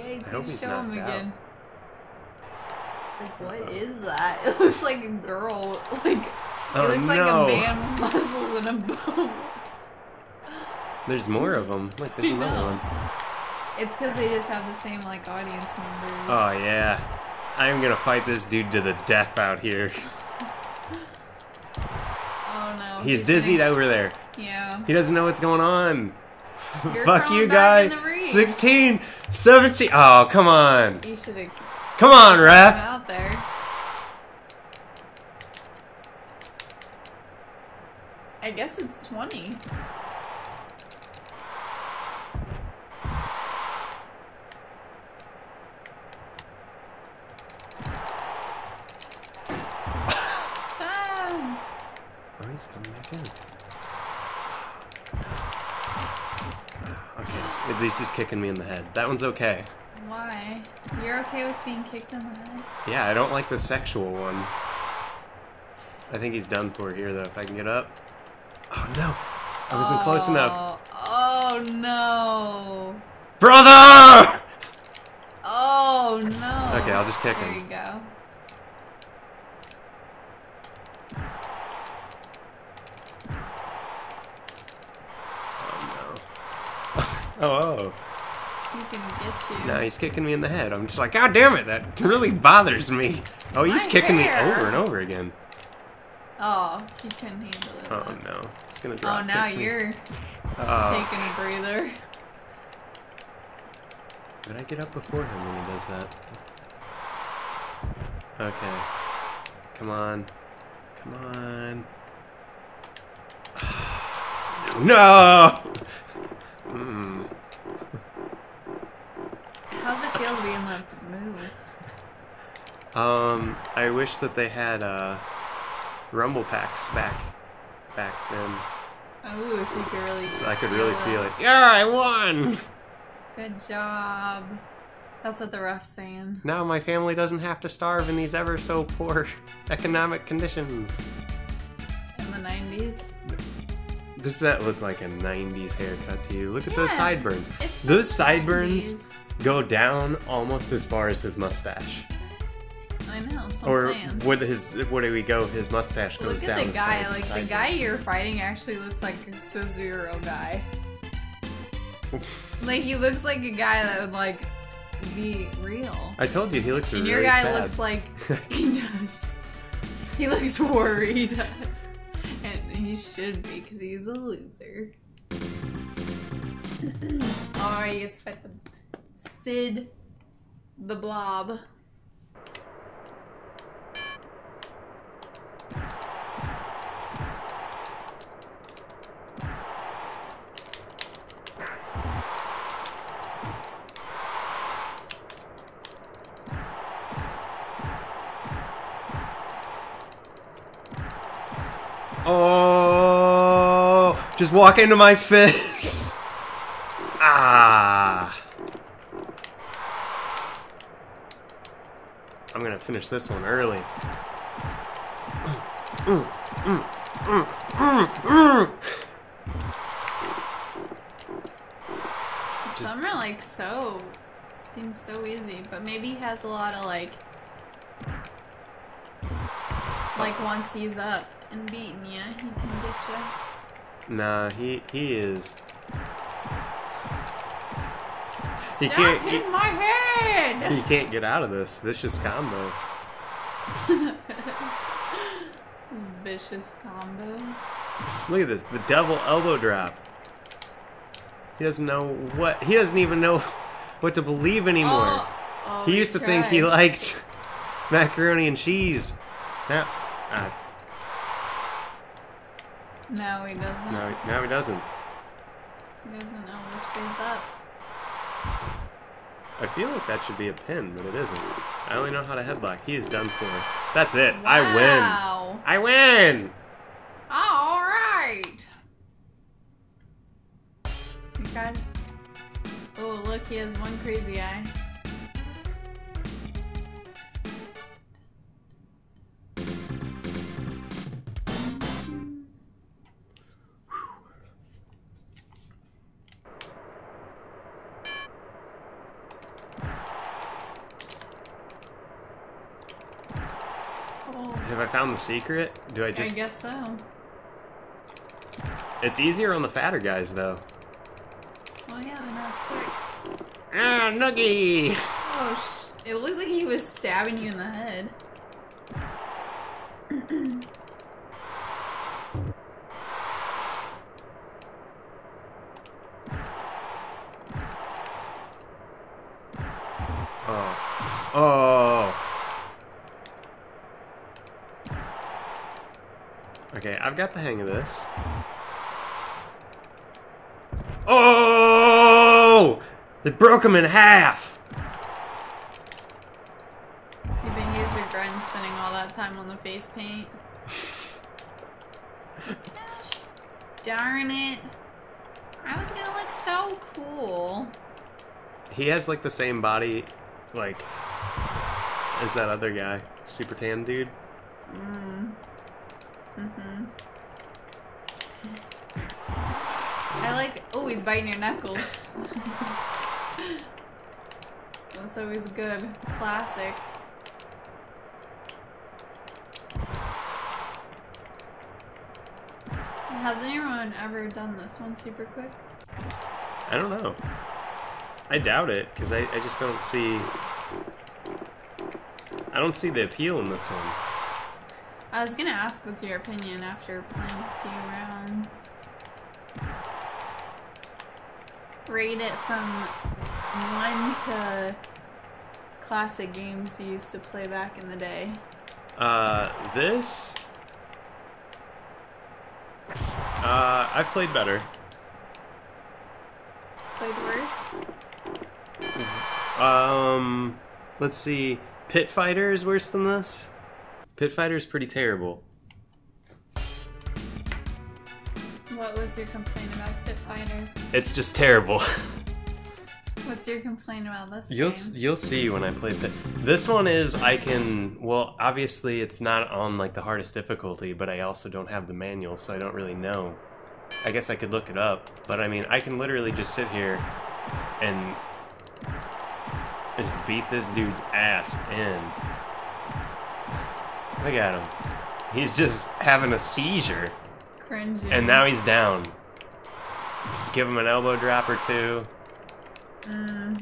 [SPEAKER 2] Hope
[SPEAKER 3] Dude,
[SPEAKER 2] he's
[SPEAKER 3] show him
[SPEAKER 2] out.
[SPEAKER 3] again. Like, what
[SPEAKER 2] Uh-oh.
[SPEAKER 3] is that? It looks like a girl. Like, it
[SPEAKER 2] Oh,
[SPEAKER 3] looks like a man with muscles and a bow.
[SPEAKER 2] There's more of them. Look, there's another
[SPEAKER 3] know.
[SPEAKER 2] one.
[SPEAKER 3] It's because they just have the same, like, audience members.
[SPEAKER 2] Oh yeah. I'm gonna fight this dude to the death out here.
[SPEAKER 3] Oh no.
[SPEAKER 2] He's
[SPEAKER 3] gonna-
[SPEAKER 2] dizzied over there.
[SPEAKER 3] Yeah.
[SPEAKER 2] He doesn't know what's going on. Fuck you, guy.
[SPEAKER 3] in the ring.
[SPEAKER 2] 16, 17. Oh, come on.
[SPEAKER 3] You should have
[SPEAKER 2] Come on, ref.
[SPEAKER 3] out there. I guess it's 20. Ah.
[SPEAKER 2] Oh, he's coming back in. Okay, at least he's kicking me in the head. That one's okay.
[SPEAKER 3] Why? You're okay with being kicked in the head?
[SPEAKER 2] Yeah, I don't like the sexual one. I think he's done for here, though. If I can get up. Oh, no. I wasn't close oh. enough.
[SPEAKER 3] Oh no.
[SPEAKER 2] Brother!
[SPEAKER 3] Oh no.
[SPEAKER 2] Okay, I'll just kick
[SPEAKER 3] there
[SPEAKER 2] him.
[SPEAKER 3] There you go.
[SPEAKER 2] Oh, no. oh, oh.
[SPEAKER 3] He's gonna you.
[SPEAKER 2] No, he's kicking me in the head. I'm just like, God damn it, that really bothers me. Oh, he's
[SPEAKER 3] My
[SPEAKER 2] kicking
[SPEAKER 3] hair.
[SPEAKER 2] me over and over again.
[SPEAKER 3] Oh, he couldn't handle it.
[SPEAKER 2] Oh, no. it's gonna oh, drop
[SPEAKER 3] Oh, now you're
[SPEAKER 2] Oh.
[SPEAKER 3] taking a breather.
[SPEAKER 2] Did I get up before him when he does that? Okay. Come on. Come on. no! Mm.
[SPEAKER 3] How's it feel to be in the move?
[SPEAKER 2] Um, I wish that they had uh, rumble packs back back then,
[SPEAKER 3] Oh, so you could really.
[SPEAKER 2] so I could really feel it. Yeah, I won.
[SPEAKER 3] Good job. That's what the ref's saying.
[SPEAKER 2] Now my family doesn't have to starve in these ever so poor economic conditions.
[SPEAKER 3] In the 90s.
[SPEAKER 2] Does that look like a 90s haircut to you? Look at those sideburns.
[SPEAKER 3] It's
[SPEAKER 2] Those sideburns
[SPEAKER 3] 90s.
[SPEAKER 2] Go down almost as far as his mustache.
[SPEAKER 3] I know,
[SPEAKER 2] Or
[SPEAKER 3] I'm saying.
[SPEAKER 2] would his would we go? His mustache goes
[SPEAKER 3] Look
[SPEAKER 2] down.
[SPEAKER 3] at the
[SPEAKER 2] as far
[SPEAKER 3] guy. Like, the guy you're fighting actually looks like a Sub-Zero guy. like, he looks like a guy that would, like, be real.
[SPEAKER 2] I told you he looks
[SPEAKER 3] And
[SPEAKER 2] really
[SPEAKER 3] your guy
[SPEAKER 2] sad.
[SPEAKER 3] looks like he does. He looks worried. and he should be, because he's a loser. Alright, it's fight the Sid the Blob.
[SPEAKER 2] Oh, just walk into my fist. ah. I'm gonna finish this one early.
[SPEAKER 3] Some are like so seems so easy, but maybe he has a lot of like like once he's up and beating you, he can get you.
[SPEAKER 2] Nah, he he is. He
[SPEAKER 3] Stop
[SPEAKER 2] can't. He,
[SPEAKER 3] my head!
[SPEAKER 2] he can't get out of this vicious combo.
[SPEAKER 3] this vicious combo.
[SPEAKER 2] Look at this, the double elbow drop. He doesn't know what. He doesn't even know what to believe anymore.
[SPEAKER 3] Oh, oh,
[SPEAKER 2] he used to think he liked macaroni and cheese. Now, uh,
[SPEAKER 3] No, he doesn't.
[SPEAKER 2] no, now he doesn't.
[SPEAKER 3] He doesn't know which way's up.
[SPEAKER 2] I feel like that should be a pin, but it isn't. I only know how to headlock. He is done for. That's it. I win. I win.
[SPEAKER 3] All right. You guys. Oh, look, he has one crazy eye.
[SPEAKER 2] Secret? Do I just...
[SPEAKER 3] I guess so.
[SPEAKER 2] It's easier on the fatter guys, though.
[SPEAKER 3] Well, yeah, I know it's quick.
[SPEAKER 2] Ah, Nuggy!
[SPEAKER 3] Oh, sh- it looks like he was stabbing you in the head.
[SPEAKER 2] Oh. Oh. Okay, I've got the hang of this. Oh! They broke him in half!
[SPEAKER 3] You think he's regretting spending all that time on the face paint? Gosh, darn it. I was gonna look so cool.
[SPEAKER 2] He has like the same body, like, as that other guy, super tan dude.
[SPEAKER 3] Biting your knuckles. That's always good. Classic. Has anyone ever done this one super quick?
[SPEAKER 2] I don't know. I doubt it, because I, I just don't see. I don't see the appeal in this one.
[SPEAKER 3] I was gonna ask what's your opinion after playing a few rounds. Rate it from one to classic games you used to play back in the day.
[SPEAKER 2] Uh, this. Uh, I've played better.
[SPEAKER 3] Played worse?
[SPEAKER 2] Um, let's see. Pit Fighter is worse than this. Pit Fighter is pretty terrible.
[SPEAKER 3] What was your complaint about Pit Fighter?
[SPEAKER 2] It's just terrible.
[SPEAKER 3] What's your complaint about this
[SPEAKER 2] You'll
[SPEAKER 3] game?
[SPEAKER 2] you'll see when I play Pit. This one is I can well obviously it's not on like the hardest difficulty, but I also don't have the manual, so I don't really know. I guess I could look it up, but I mean I can literally just sit here and just beat this dude's ass in. Look at him. He's just having a seizure, And now he's down. Give him an elbow drop or two.
[SPEAKER 3] hmm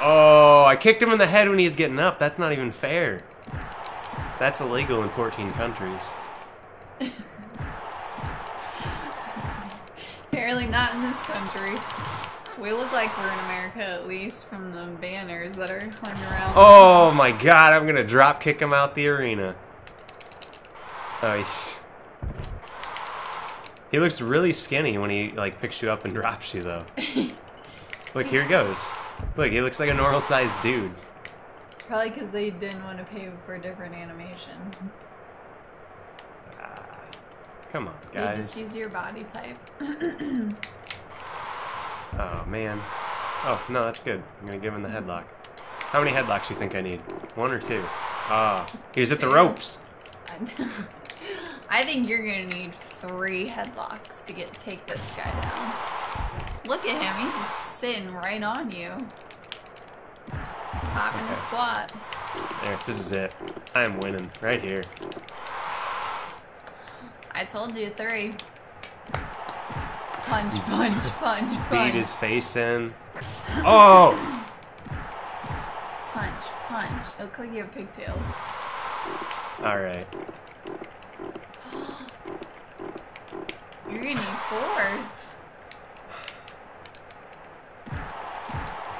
[SPEAKER 2] Oh, I kicked him in the head when he's getting up. That's not even fair. That's illegal in 14 countries.
[SPEAKER 3] Apparently not in this country. We look like we're in America at least from the banners that are hung around.
[SPEAKER 2] Oh my god, I'm gonna drop kick him out the arena. Nice. He looks really skinny when he like picks you up and drops you though. Look, here he goes. Look, he looks like a normal sized dude.
[SPEAKER 3] Probably because they didn't want to pay for a different animation.
[SPEAKER 2] Ah, come on,
[SPEAKER 3] They just use your body type.
[SPEAKER 2] Oh man. Oh no, that's good. I'm gonna give him the headlock. How many headlocks do you think I need? One or two? Ah, he's at the ropes.
[SPEAKER 3] I think you're gonna need three headlocks to get take this guy down. Look at him, he's just sitting right on you. Popping a
[SPEAKER 2] Okay.
[SPEAKER 3] squat.
[SPEAKER 2] There, this is it. I am winning right here.
[SPEAKER 3] I told you three. Punch, punch, punch, punch.
[SPEAKER 2] Beat his face in. Oh!
[SPEAKER 3] Punch, punch. It'll you have pigtails.
[SPEAKER 2] All
[SPEAKER 3] You're gonna need four.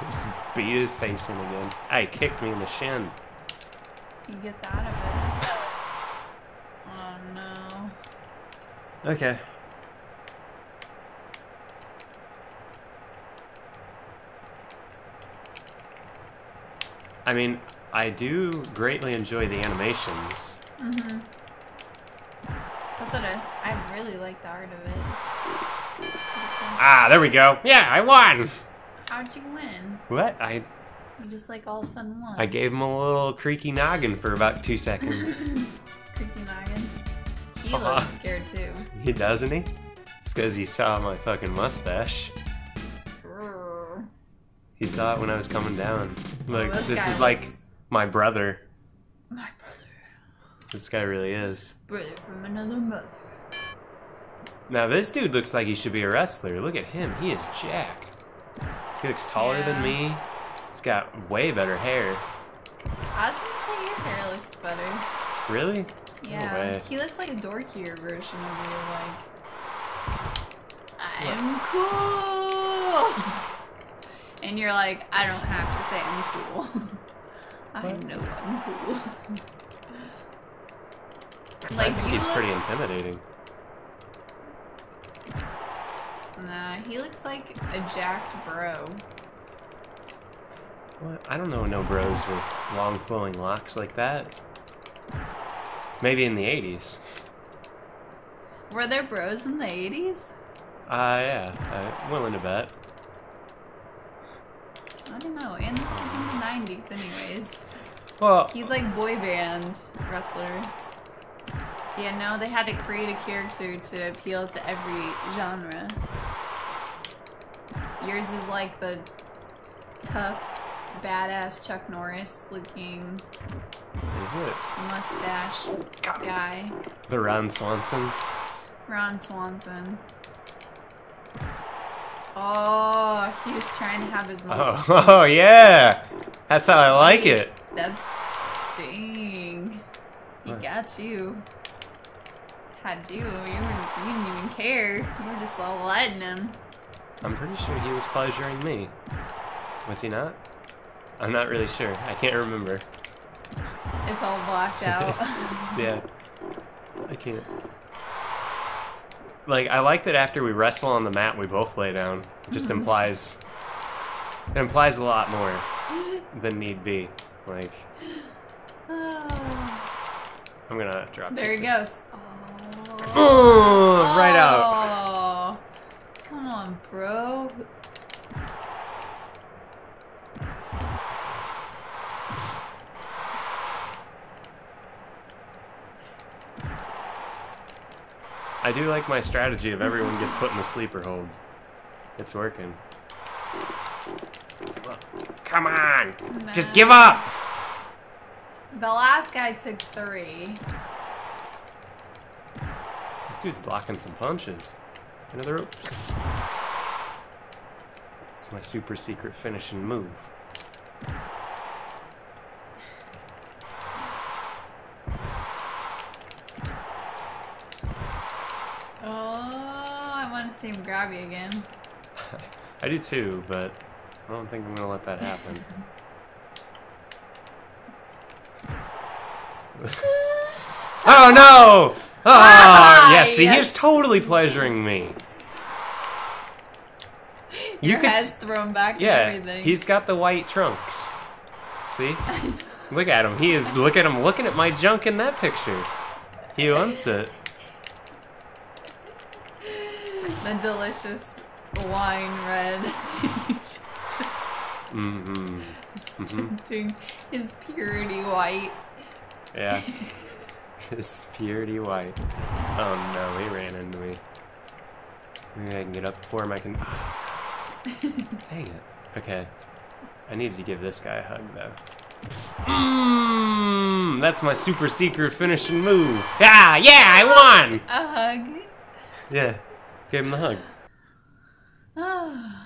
[SPEAKER 2] Just beat his face in again. Ah, he kicked me in the shin.
[SPEAKER 3] He gets out of it. Oh no.
[SPEAKER 2] Okay. I mean, I do greatly enjoy the animations.
[SPEAKER 3] Mm-hmm. That's what I, I really like the art of it. It's pretty cool.
[SPEAKER 2] Ah, there we go. Yeah, I won.
[SPEAKER 3] How'd you win?
[SPEAKER 2] What? I
[SPEAKER 3] You just like all of a sudden won.
[SPEAKER 2] I gave him a little creaky noggin for about two seconds.
[SPEAKER 3] creaky noggin. He
[SPEAKER 2] Uh-huh.
[SPEAKER 3] looks scared too.
[SPEAKER 2] he doesn't he? It's because he saw my fucking mustache. He saw it when I was coming down. Look,
[SPEAKER 3] Oh, this
[SPEAKER 2] this is like my brother.
[SPEAKER 3] My brother.
[SPEAKER 2] This guy really is.
[SPEAKER 3] Brother from another mother.
[SPEAKER 2] Now this dude looks like he should be a wrestler. Look at him. He is jacked. He looks taller
[SPEAKER 3] Yeah.
[SPEAKER 2] than me. He's got way better hair.
[SPEAKER 3] I was gonna say your hair looks better.
[SPEAKER 2] Really?
[SPEAKER 3] Yeah,
[SPEAKER 2] way.
[SPEAKER 3] he looks like a dorkier version of you. Like, I'm cool, and you're like, I don't have to say I'm cool. I
[SPEAKER 2] What?
[SPEAKER 3] know I'm cool.
[SPEAKER 2] I think he's
[SPEAKER 3] look,
[SPEAKER 2] pretty intimidating.
[SPEAKER 3] Nah, he looks like a jacked bro.
[SPEAKER 2] What? I don't know no bros with long flowing locks like that. Maybe in the 80s.
[SPEAKER 3] Were there bros in the 80s?
[SPEAKER 2] Uh, yeah. I'm willing to bet.
[SPEAKER 3] I don't know. And this was in the 90s, anyways.
[SPEAKER 2] Well,
[SPEAKER 3] He's like boy band wrestler. Yeah, no, they had to create a character to appeal to every genre. Yours is like the tough, badass Chuck Norris looking
[SPEAKER 2] is it?
[SPEAKER 3] mustache guy.
[SPEAKER 2] The Ron Swanson?
[SPEAKER 3] Ron Swanson. Oh, he was trying to have his oh, moment.
[SPEAKER 2] Oh, oh yeah! That's how I like it.
[SPEAKER 3] That's dang. He got you. Had you. You, were, you didn't even care. You were just letting him.
[SPEAKER 2] I'm pretty sure he was pleasuring me. Was he not? I'm not really sure. I can't remember.
[SPEAKER 3] It's all blocked out.
[SPEAKER 2] yeah. I can't. Like, I like that after we wrestle on the mat, we both lay down. It just implies. It implies a lot more than need be. Like. I'm gonna drop
[SPEAKER 3] There he
[SPEAKER 2] this.
[SPEAKER 3] goes. Oh.
[SPEAKER 2] Oh, right out.
[SPEAKER 3] Oh. Come on, bro.
[SPEAKER 2] I do like my strategy of everyone gets put in the sleeper hold. It's working. Come on! Just give up!
[SPEAKER 3] The last guy took three.
[SPEAKER 2] This dude's blocking some punches. Another oops. It's my super secret finishing move.
[SPEAKER 3] Oh, I want to see him grab you again.
[SPEAKER 2] I do too, but I don't think I'm gonna let that happen. oh no! Ah, ah, oh, yeah, see,
[SPEAKER 3] Yes.
[SPEAKER 2] he's totally pleasuring me. You
[SPEAKER 3] Your
[SPEAKER 2] could
[SPEAKER 3] head's thrown back
[SPEAKER 2] Yeah,
[SPEAKER 3] and everything.
[SPEAKER 2] he's got the white trunks. See? Look at him. He is. Look at him looking at my junk in that picture. He wants it.
[SPEAKER 3] the delicious wine red.
[SPEAKER 2] Mm-hmm. mm-hmm.
[SPEAKER 3] Stinting his purity white.
[SPEAKER 2] Yeah. His purity white. Oh no, he ran into me. Maybe I can get up before him. I can. Dang it. Okay. I needed to give this guy a hug though. Mmm. That's my super secret finishing move. Yeah, yeah, I won.
[SPEAKER 3] A hug.
[SPEAKER 2] Yeah. Gave him the hug.
[SPEAKER 3] Ah.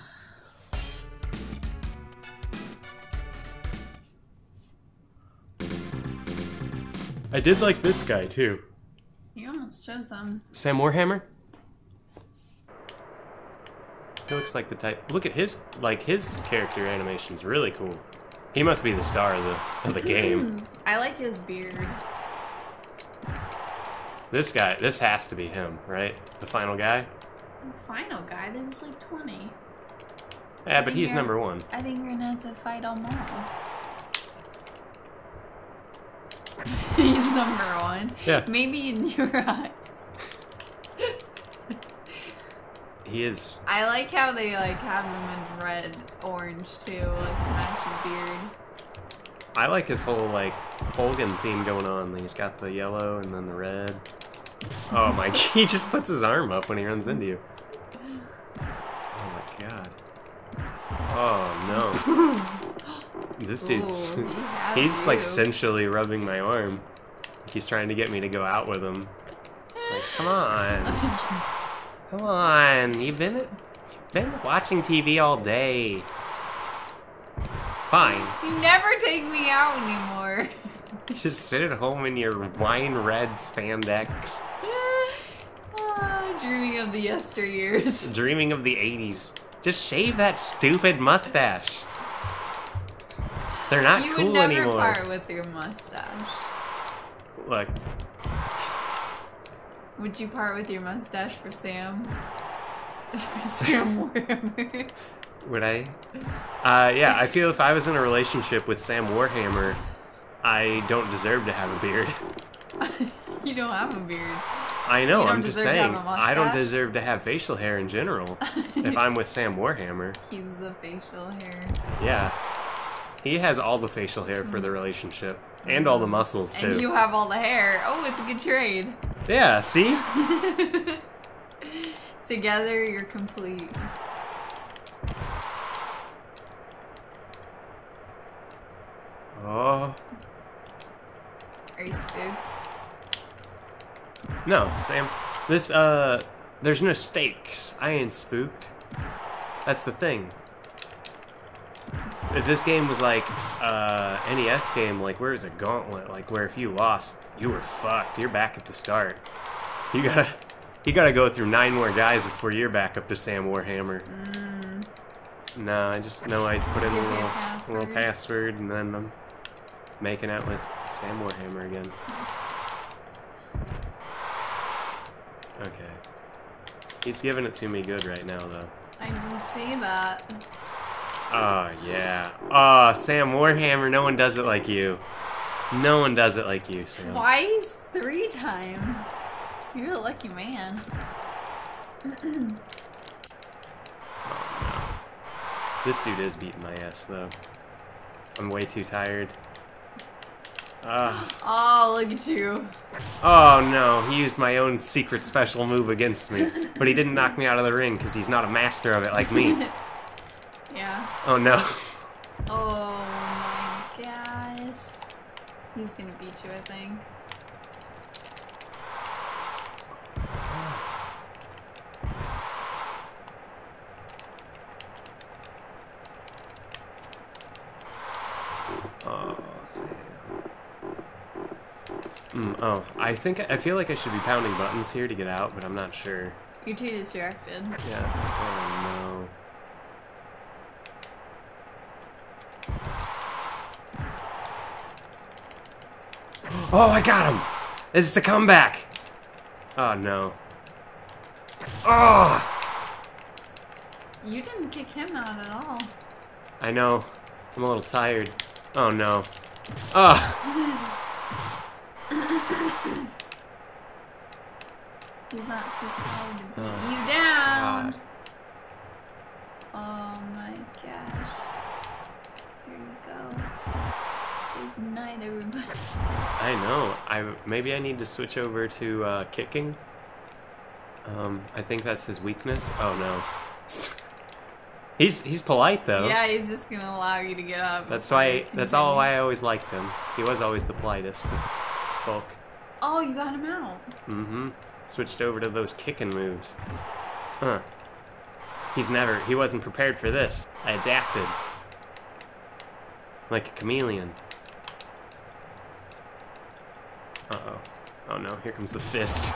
[SPEAKER 2] I did like this guy too.
[SPEAKER 3] you almost chose them.
[SPEAKER 2] Sam Warhammer. He looks like the type. Look at his like his character animation's really cool. He must be the star of the of the game.
[SPEAKER 3] I like his beard.
[SPEAKER 2] This guy, this has to be him, right? The final guy.
[SPEAKER 3] The final guy, there was like 20.
[SPEAKER 2] Yeah, but he's number one.
[SPEAKER 3] I think we're gonna have to fight all all. He's number one.
[SPEAKER 2] Yeah.
[SPEAKER 3] Maybe in your eyes.
[SPEAKER 2] He is.
[SPEAKER 3] I like how they like have him in red, orange too, like to match his beard.
[SPEAKER 2] I like his whole like Hogan theme going on. He's got the yellow and then the red. Oh my! He just puts his arm up when he runs into you. Oh my god. Oh no. This dude's.
[SPEAKER 3] Ooh, he has
[SPEAKER 2] He's like sensually rubbing my arm. He's trying to get me to go out with him. Like, come on. Come on. You've been been watching TV all day. Fine.
[SPEAKER 3] You never take me out anymore.
[SPEAKER 2] You just sit at home in your wine red spandex,
[SPEAKER 3] Ah, dreaming of the yesteryears.
[SPEAKER 2] dreaming of the 80s. Just shave that stupid mustache. They're not
[SPEAKER 3] you
[SPEAKER 2] cool
[SPEAKER 3] would never
[SPEAKER 2] anymore.
[SPEAKER 3] part with your mustache.
[SPEAKER 2] Look,
[SPEAKER 3] Would you part with your mustache for Sam? For Sam Warhammer.
[SPEAKER 2] would I? Uh, yeah, I feel if I was in a relationship with Sam Warhammer, I don't deserve to have a beard.
[SPEAKER 3] you don't have a beard.
[SPEAKER 2] I know, I'm just
[SPEAKER 3] deserve to have
[SPEAKER 2] saying. I don't deserve to have facial hair in general if I'm with Sam Warhammer.
[SPEAKER 3] He's the facial hair.
[SPEAKER 2] Yeah. He has all the facial hair for the relationship. And all the muscles, too.
[SPEAKER 3] And you have all the hair. Oh, it's a good trade.
[SPEAKER 2] Yeah, see?
[SPEAKER 3] Together, you're complete.
[SPEAKER 2] Oh.
[SPEAKER 3] Are you spooked?
[SPEAKER 2] No, Sam. This, uh. There's no stakes. I ain't spooked. That's the thing. If this game was like uh NES game, like where is a gauntlet, like where if you lost, you were fucked. You're back at the start. You gotta you gotta go through nine more guys before you're back up to Sam Warhammer.
[SPEAKER 3] Mm,
[SPEAKER 2] No, I just know I put in a little,
[SPEAKER 3] password.
[SPEAKER 2] little password and then I'm making out with Sam Warhammer again. Okay. He's giving it to me good right now though.
[SPEAKER 3] I can see that.
[SPEAKER 2] Oh yeah. Oh, Sam Warhammer, no one does it like you. No one does it like you, Sam.
[SPEAKER 3] Twice? Three times? You're a lucky man. oh, no.
[SPEAKER 2] This dude is beating my ass though. I'm way too tired. Uh,
[SPEAKER 3] Oh, look at you.
[SPEAKER 2] oh no, he used my own secret special move against me. But he didn't knock me out of the ring because he's not a master of it like me.
[SPEAKER 3] yeah.
[SPEAKER 2] Oh no.
[SPEAKER 3] Oh my gosh. He's gonna beat you, I think.
[SPEAKER 2] Oh, Sam. Mm, oh, I think I feel like I should be pounding buttons here to get out, but I'm not sure.
[SPEAKER 3] You're too distracted.
[SPEAKER 2] Yeah. Oh no. Oh, I got him! This is a comeback! Oh no. Oh!
[SPEAKER 3] You didn't kick him out at all.
[SPEAKER 2] I know. I'm a little tired. Oh no. Oh!
[SPEAKER 3] He's not too tired to beat
[SPEAKER 2] Oh,
[SPEAKER 3] you down.
[SPEAKER 2] God.
[SPEAKER 3] Oh my gosh. Goodnight, everybody.
[SPEAKER 2] I know. I maybe I need to switch over to uh, kicking. Um, I think that's his weakness. Oh no. he's he's polite though.
[SPEAKER 3] Yeah, he's just gonna allow you to get up.
[SPEAKER 2] That's why. That's all why I always liked him. He was always the politest of folk.
[SPEAKER 3] Oh, you got him out.
[SPEAKER 2] Mm-hmm. Switched over to those kicking moves. Huh. He's never. He wasn't prepared for this. I adapted. Like a chameleon. Uh oh. Oh no! Here comes the fist.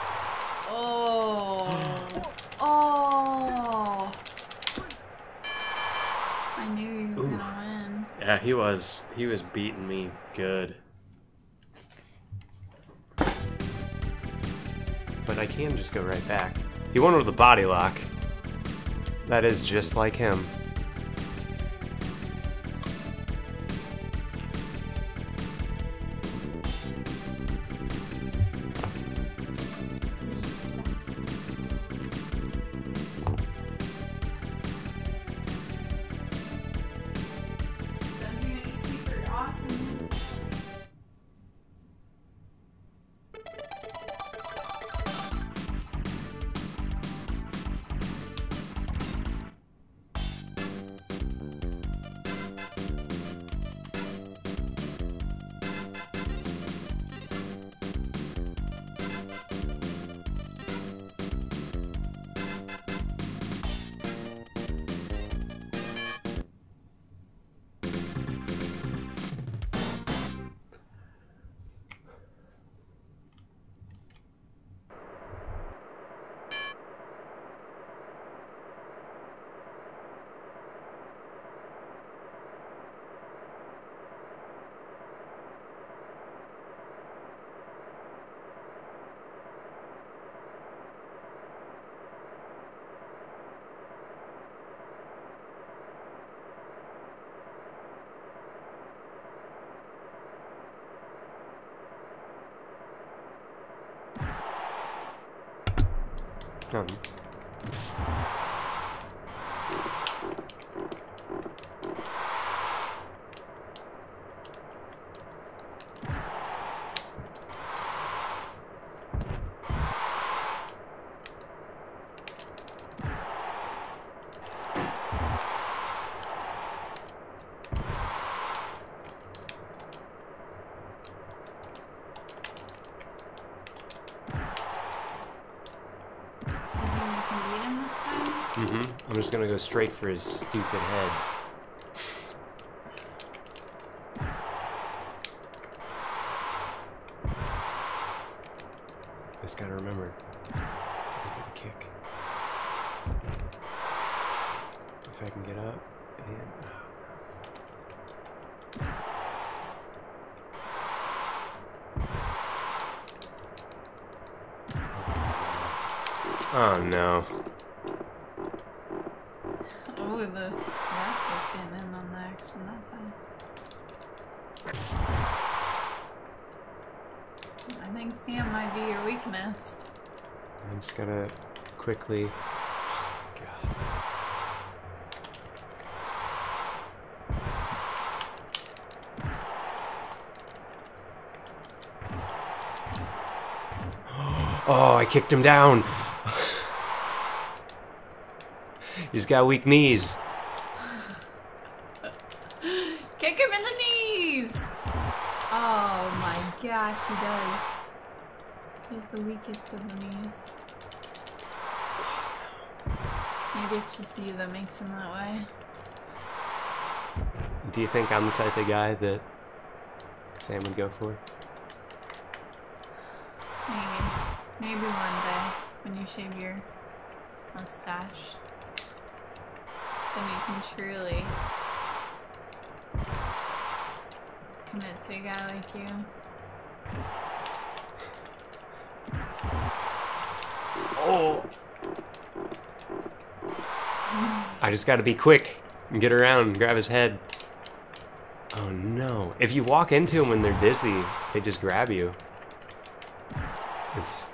[SPEAKER 3] Oh. Oh. I knew he was
[SPEAKER 2] Ooh.
[SPEAKER 3] gonna win.
[SPEAKER 2] Yeah, he was. He was beating me good. But I can just go right back. He won with a body lock. That is just like him. Um,
[SPEAKER 3] You think you can beat him this time?
[SPEAKER 2] mm-hmm. I'm just gonna go straight for his stupid head. Just gotta remember. Give it a kick. If I can get up and. Oh no.
[SPEAKER 3] Oh, this ref was getting in on the action that time. I think Sam might be your weakness.
[SPEAKER 2] I'm just gonna quickly. Oh, I kicked him down. He's got weak knees.
[SPEAKER 3] Kick him in the knees! Oh my gosh, he does. He's the weakest of the knees. Maybe it's just you that makes him that way.
[SPEAKER 2] Do you think I'm the type of guy that Sam would go for?
[SPEAKER 3] Maybe. Maybe one day when you shave your mustache. Then you can truly commit to a guy like you.
[SPEAKER 2] Oh. I just gotta be quick and get around and grab his head. Oh no. If you walk into them when they're dizzy, they just grab you. It's.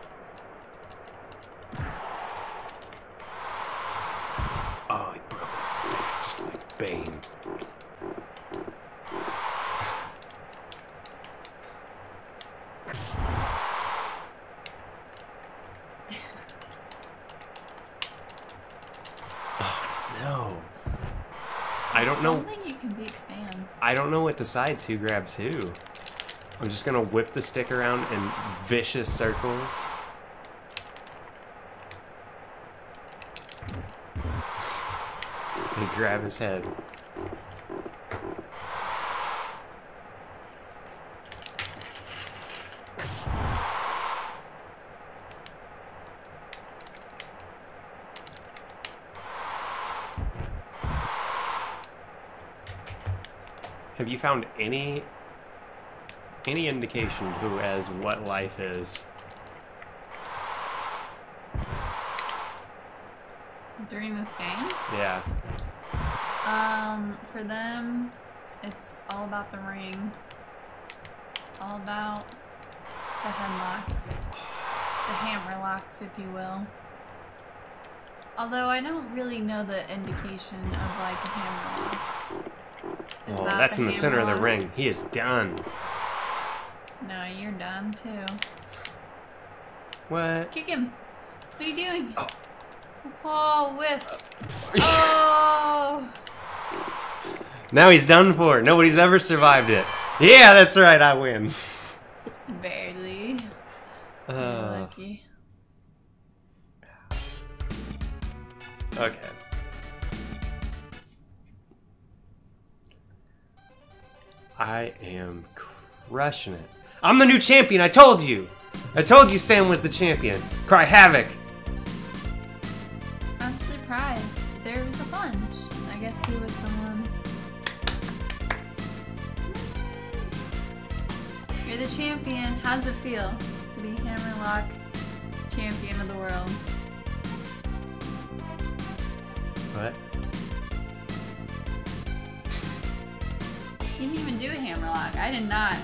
[SPEAKER 2] Oh, he broke my back just like Bane. Oh, no. I don't
[SPEAKER 3] I
[SPEAKER 2] know.
[SPEAKER 3] don't think you can beat Sam.
[SPEAKER 2] I don't know what decides who grabs who. I'm just gonna whip the stick around in vicious circles. And grab his head. You found any any indication who has what life is?
[SPEAKER 3] During this game?
[SPEAKER 2] Yeah.
[SPEAKER 3] Um, for them, it's all about the ring. All about the headlocks. The hammer locks, if you will. Although I don't really know the indication of like a hammer lock.
[SPEAKER 2] Oh,
[SPEAKER 3] that
[SPEAKER 2] that's in the center of the ring. He is done.
[SPEAKER 3] No, you're done too.
[SPEAKER 2] What?
[SPEAKER 3] Kick him. What are you doing?
[SPEAKER 2] Oh.
[SPEAKER 3] Oh, whiff. Oh.
[SPEAKER 2] Now he's done for. Nobody's ever survived it. Yeah, that's right. I win. crushing it. I'm the new champion. I told you. I told you Sam was the champion. Cry havoc.
[SPEAKER 3] I'm surprised. There was a bunch. I guess he was the one. You're the champion. How's it feel to be Hammerlock champion of the world?
[SPEAKER 2] What?
[SPEAKER 3] You didn't even do a Hammerlock. I did not.